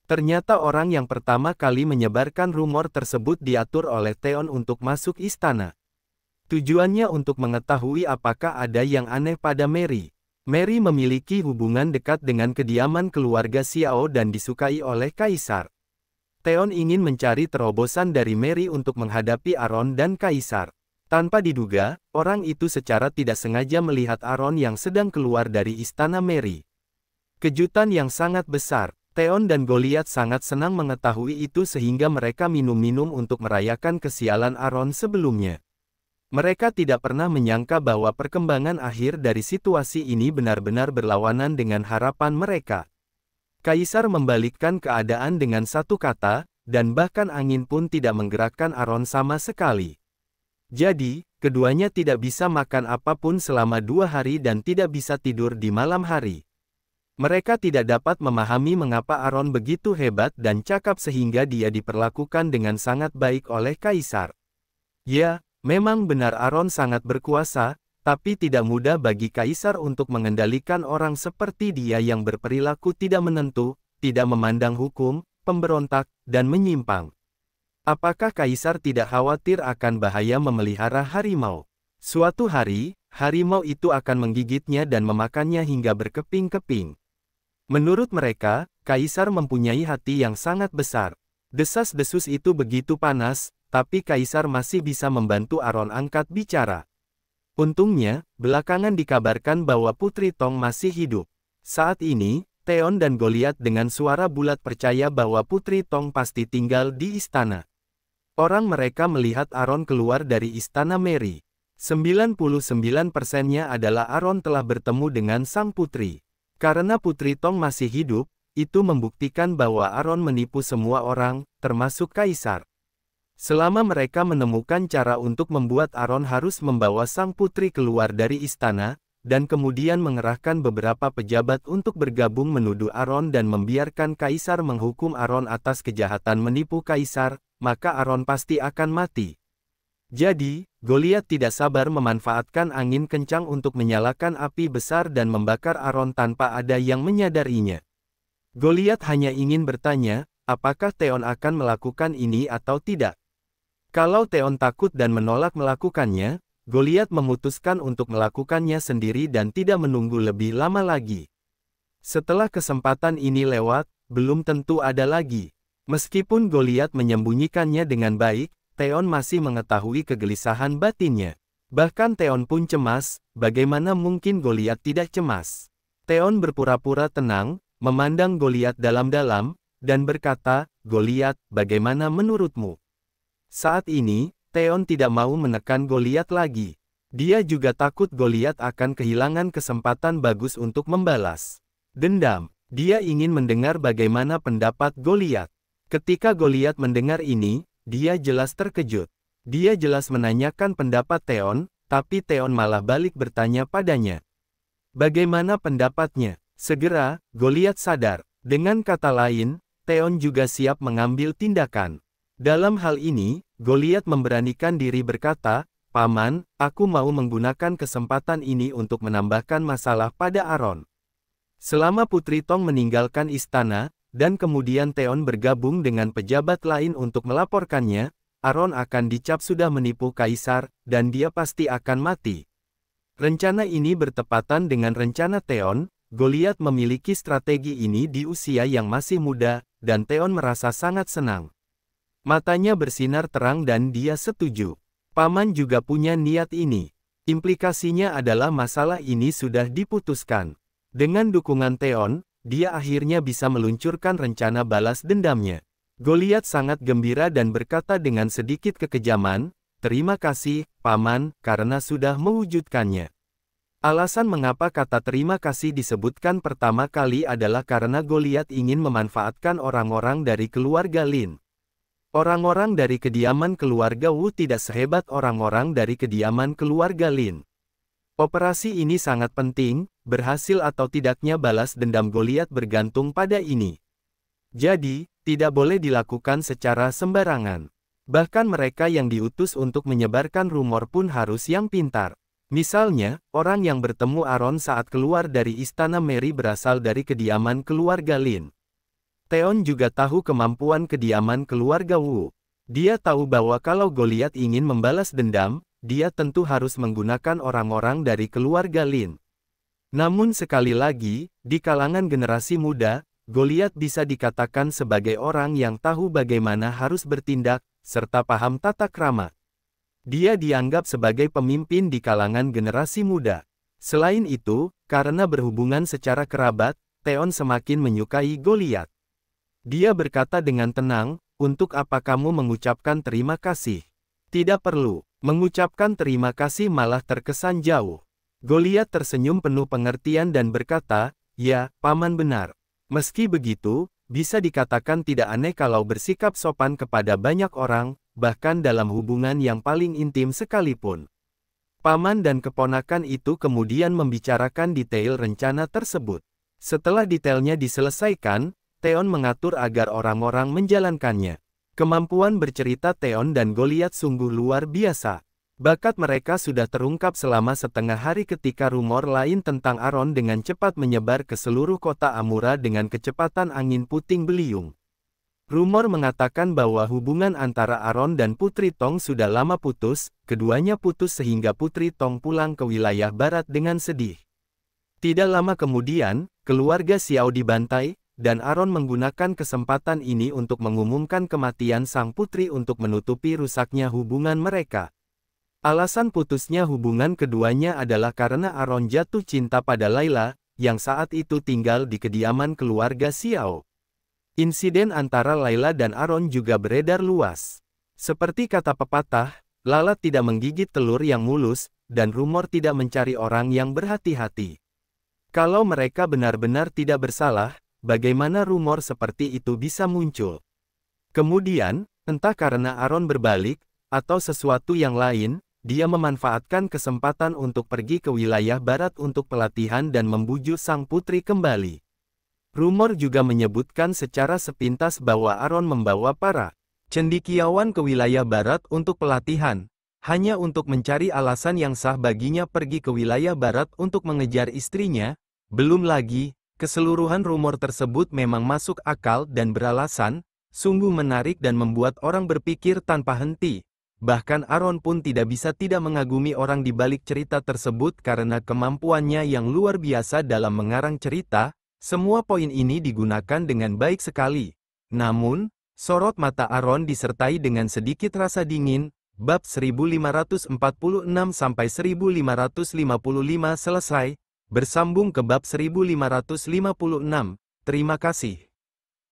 Ternyata orang yang pertama kali menyebarkan rumor tersebut diatur oleh Theon untuk masuk istana. Tujuannya untuk mengetahui apakah ada yang aneh pada Mary. Mary memiliki hubungan dekat dengan kediaman keluarga Xiao dan disukai oleh Kaisar. Theon ingin mencari terobosan dari Mary untuk menghadapi Aaron dan Kaisar. Tanpa diduga, orang itu secara tidak sengaja melihat Aaron yang sedang keluar dari istana Mary. Kejutan yang sangat besar, Theon dan Goliath sangat senang mengetahui itu sehingga mereka minum-minum untuk merayakan kesialan Aaron sebelumnya. Mereka tidak pernah menyangka bahwa perkembangan akhir dari situasi ini benar-benar berlawanan dengan harapan mereka. Kaisar membalikkan keadaan dengan satu kata, dan bahkan angin pun tidak menggerakkan Aron sama sekali. Jadi, keduanya tidak bisa makan apa pun selama dua hari dan tidak bisa tidur di malam hari. Mereka tidak dapat memahami mengapa Aron begitu hebat dan cakap sehingga dia diperlakukan dengan sangat baik oleh Kaisar. Ya, memang benar Aron sangat berkuasa, tapi tidak mudah bagi Kaisar untuk mengendalikan orang seperti dia yang berperilaku tidak menentu, tidak memandang hukum, pemberontak, dan menyimpang. Apakah Kaisar tidak khawatir akan bahaya memelihara harimau? Suatu hari, harimau itu akan menggigitnya dan memakannya hingga berkeping-keping. Menurut mereka, Kaisar mempunyai hati yang sangat besar. Desas-desus itu begitu panas, tapi Kaisar masih bisa membantu Aron angkat bicara. Untungnya, belakangan dikabarkan bahwa Putri Tong masih hidup. Saat ini, Theon dan Goliath dengan suara bulat percaya bahwa Putri Tong pasti tinggal di istana. Orang mereka melihat Aaron keluar dari istana Mary. 99 persennya adalah Aaron telah bertemu dengan sang putri. Karena Putri Tong masih hidup, itu membuktikan bahwa Aaron menipu semua orang, termasuk Kaisar. Selama mereka menemukan cara untuk membuat Aaron harus membawa sang putri keluar dari istana, dan kemudian mengerahkan beberapa pejabat untuk bergabung menuduh Aaron dan membiarkan Kaisar menghukum Aaron atas kejahatan menipu Kaisar, maka Aaron pasti akan mati. Jadi, Goliat tidak sabar memanfaatkan angin kencang untuk menyalakan api besar dan membakar Aaron tanpa ada yang menyadarinya. Goliat hanya ingin bertanya, apakah Theon akan melakukan ini atau tidak. Kalau Theon takut dan menolak melakukannya, Goliat memutuskan untuk melakukannya sendiri dan tidak menunggu lebih lama lagi. Setelah kesempatan ini lewat, belum tentu ada lagi. Meskipun Goliat menyembunyikannya dengan baik, Theon masih mengetahui kegelisahan batinnya. Bahkan Theon pun cemas, bagaimana mungkin Goliat tidak cemas. Theon berpura-pura tenang, memandang Goliat dalam-dalam, dan berkata, Goliat, bagaimana menurutmu? Saat ini, Theon tidak mau menekan Goliat lagi. Dia juga takut Goliat akan kehilangan kesempatan bagus untuk membalas. Dendam. Dia ingin mendengar bagaimana pendapat Goliat. Ketika Goliat mendengar ini, dia jelas terkejut. Dia jelas menanyakan pendapat Theon, tapi Theon malah balik bertanya padanya. Bagaimana pendapatnya? Segera, Goliat sadar. Dengan kata lain, Theon juga siap mengambil tindakan. Dalam hal ini, Goliat memberanikan diri berkata, Paman, aku mau menggunakan kesempatan ini untuk menambahkan masalah pada Aaron. Selama Putri Tong meninggalkan istana, dan kemudian Theon bergabung dengan pejabat lain untuk melaporkannya, Aaron akan dicap sudah menipu Kaisar, dan dia pasti akan mati. Rencana ini bertepatan dengan rencana Theon, Goliat memiliki strategi ini di usia yang masih muda, dan Theon merasa sangat senang. Matanya bersinar terang dan dia setuju. Paman juga punya niat ini. Implikasinya adalah masalah ini sudah diputuskan. Dengan dukungan Theon, dia akhirnya bisa meluncurkan rencana balas dendamnya. Goliat sangat gembira dan berkata dengan sedikit kekejaman, Terima kasih, Paman, karena sudah mewujudkannya. Alasan mengapa kata terima kasih disebutkan pertama kali adalah karena Goliat ingin memanfaatkan orang-orang dari keluarga Lin. Orang-orang dari kediaman keluarga Wu tidak sehebat orang-orang dari kediaman keluarga Lin. Operasi ini sangat penting, berhasil atau tidaknya balas dendam Goliat bergantung pada ini. Jadi, tidak boleh dilakukan secara sembarangan. Bahkan mereka yang diutus untuk menyebarkan rumor pun harus yang pintar. Misalnya, orang yang bertemu Aaron saat keluar dari istana Mary berasal dari kediaman keluarga Lin. Theon juga tahu kemampuan kediaman keluarga Wu. Dia tahu bahwa kalau Goliath ingin membalas dendam, dia tentu harus menggunakan orang-orang dari keluarga Lin. Namun sekali lagi, di kalangan generasi muda, Goliath bisa dikatakan sebagai orang yang tahu bagaimana harus bertindak, serta paham tata krama. Dia dianggap sebagai pemimpin di kalangan generasi muda. Selain itu, karena berhubungan secara kerabat, Theon semakin menyukai Goliath. Dia berkata dengan tenang, untuk apa kamu mengucapkan terima kasih? Tidak perlu. Mengucapkan terima kasih malah terkesan jauh. Goliat tersenyum penuh pengertian dan berkata, Ya, paman benar. Meski begitu, bisa dikatakan tidak aneh kalau bersikap sopan kepada banyak orang, bahkan dalam hubungan yang paling intim sekalipun. Paman dan keponakan itu kemudian membicarakan detail rencana tersebut. Setelah detailnya diselesaikan, Theon mengatur agar orang-orang menjalankannya. Kemampuan bercerita Theon dan Goliath sungguh luar biasa. Bakat mereka sudah terungkap selama setengah hari ketika rumor lain tentang Aron dengan cepat menyebar ke seluruh kota Amura dengan kecepatan angin puting beliung. Rumor mengatakan bahwa hubungan antara Aron dan Putri Tong sudah lama putus, keduanya putus sehingga Putri Tong pulang ke wilayah barat dengan sedih. Tidak lama kemudian, keluarga Xiao dibantai, dan Aron menggunakan kesempatan ini untuk mengumumkan kematian sang putri untuk menutupi rusaknya hubungan mereka. Alasan putusnya hubungan keduanya adalah karena Aaron jatuh cinta pada Laila, yang saat itu tinggal di kediaman keluarga Xiao. Insiden antara Laila dan Aaron juga beredar luas. Seperti kata pepatah, lalat tidak menggigit telur yang mulus, dan rumor tidak mencari orang yang berhati-hati. Kalau mereka benar-benar tidak bersalah, bagaimana rumor seperti itu bisa muncul? Kemudian, entah karena Aaron berbalik, atau sesuatu yang lain, dia memanfaatkan kesempatan untuk pergi ke wilayah barat untuk pelatihan dan membujuk sang putri kembali. Rumor juga menyebutkan secara sepintas bahwa Aaron membawa para cendikiawan ke wilayah barat untuk pelatihan, hanya untuk mencari alasan yang sah baginya pergi ke wilayah barat untuk mengejar istrinya. Belum lagi, keseluruhan rumor tersebut memang masuk akal dan beralasan, sungguh menarik dan membuat orang berpikir tanpa henti. Bahkan Aaron pun tidak bisa tidak mengagumi orang di balik cerita tersebut karena kemampuannya yang luar biasa dalam mengarang cerita, semua poin ini digunakan dengan baik sekali. Namun, sorot mata Aaron disertai dengan sedikit rasa dingin, bab 1546-1555 selesai, bersambung ke bab 1556, terima kasih.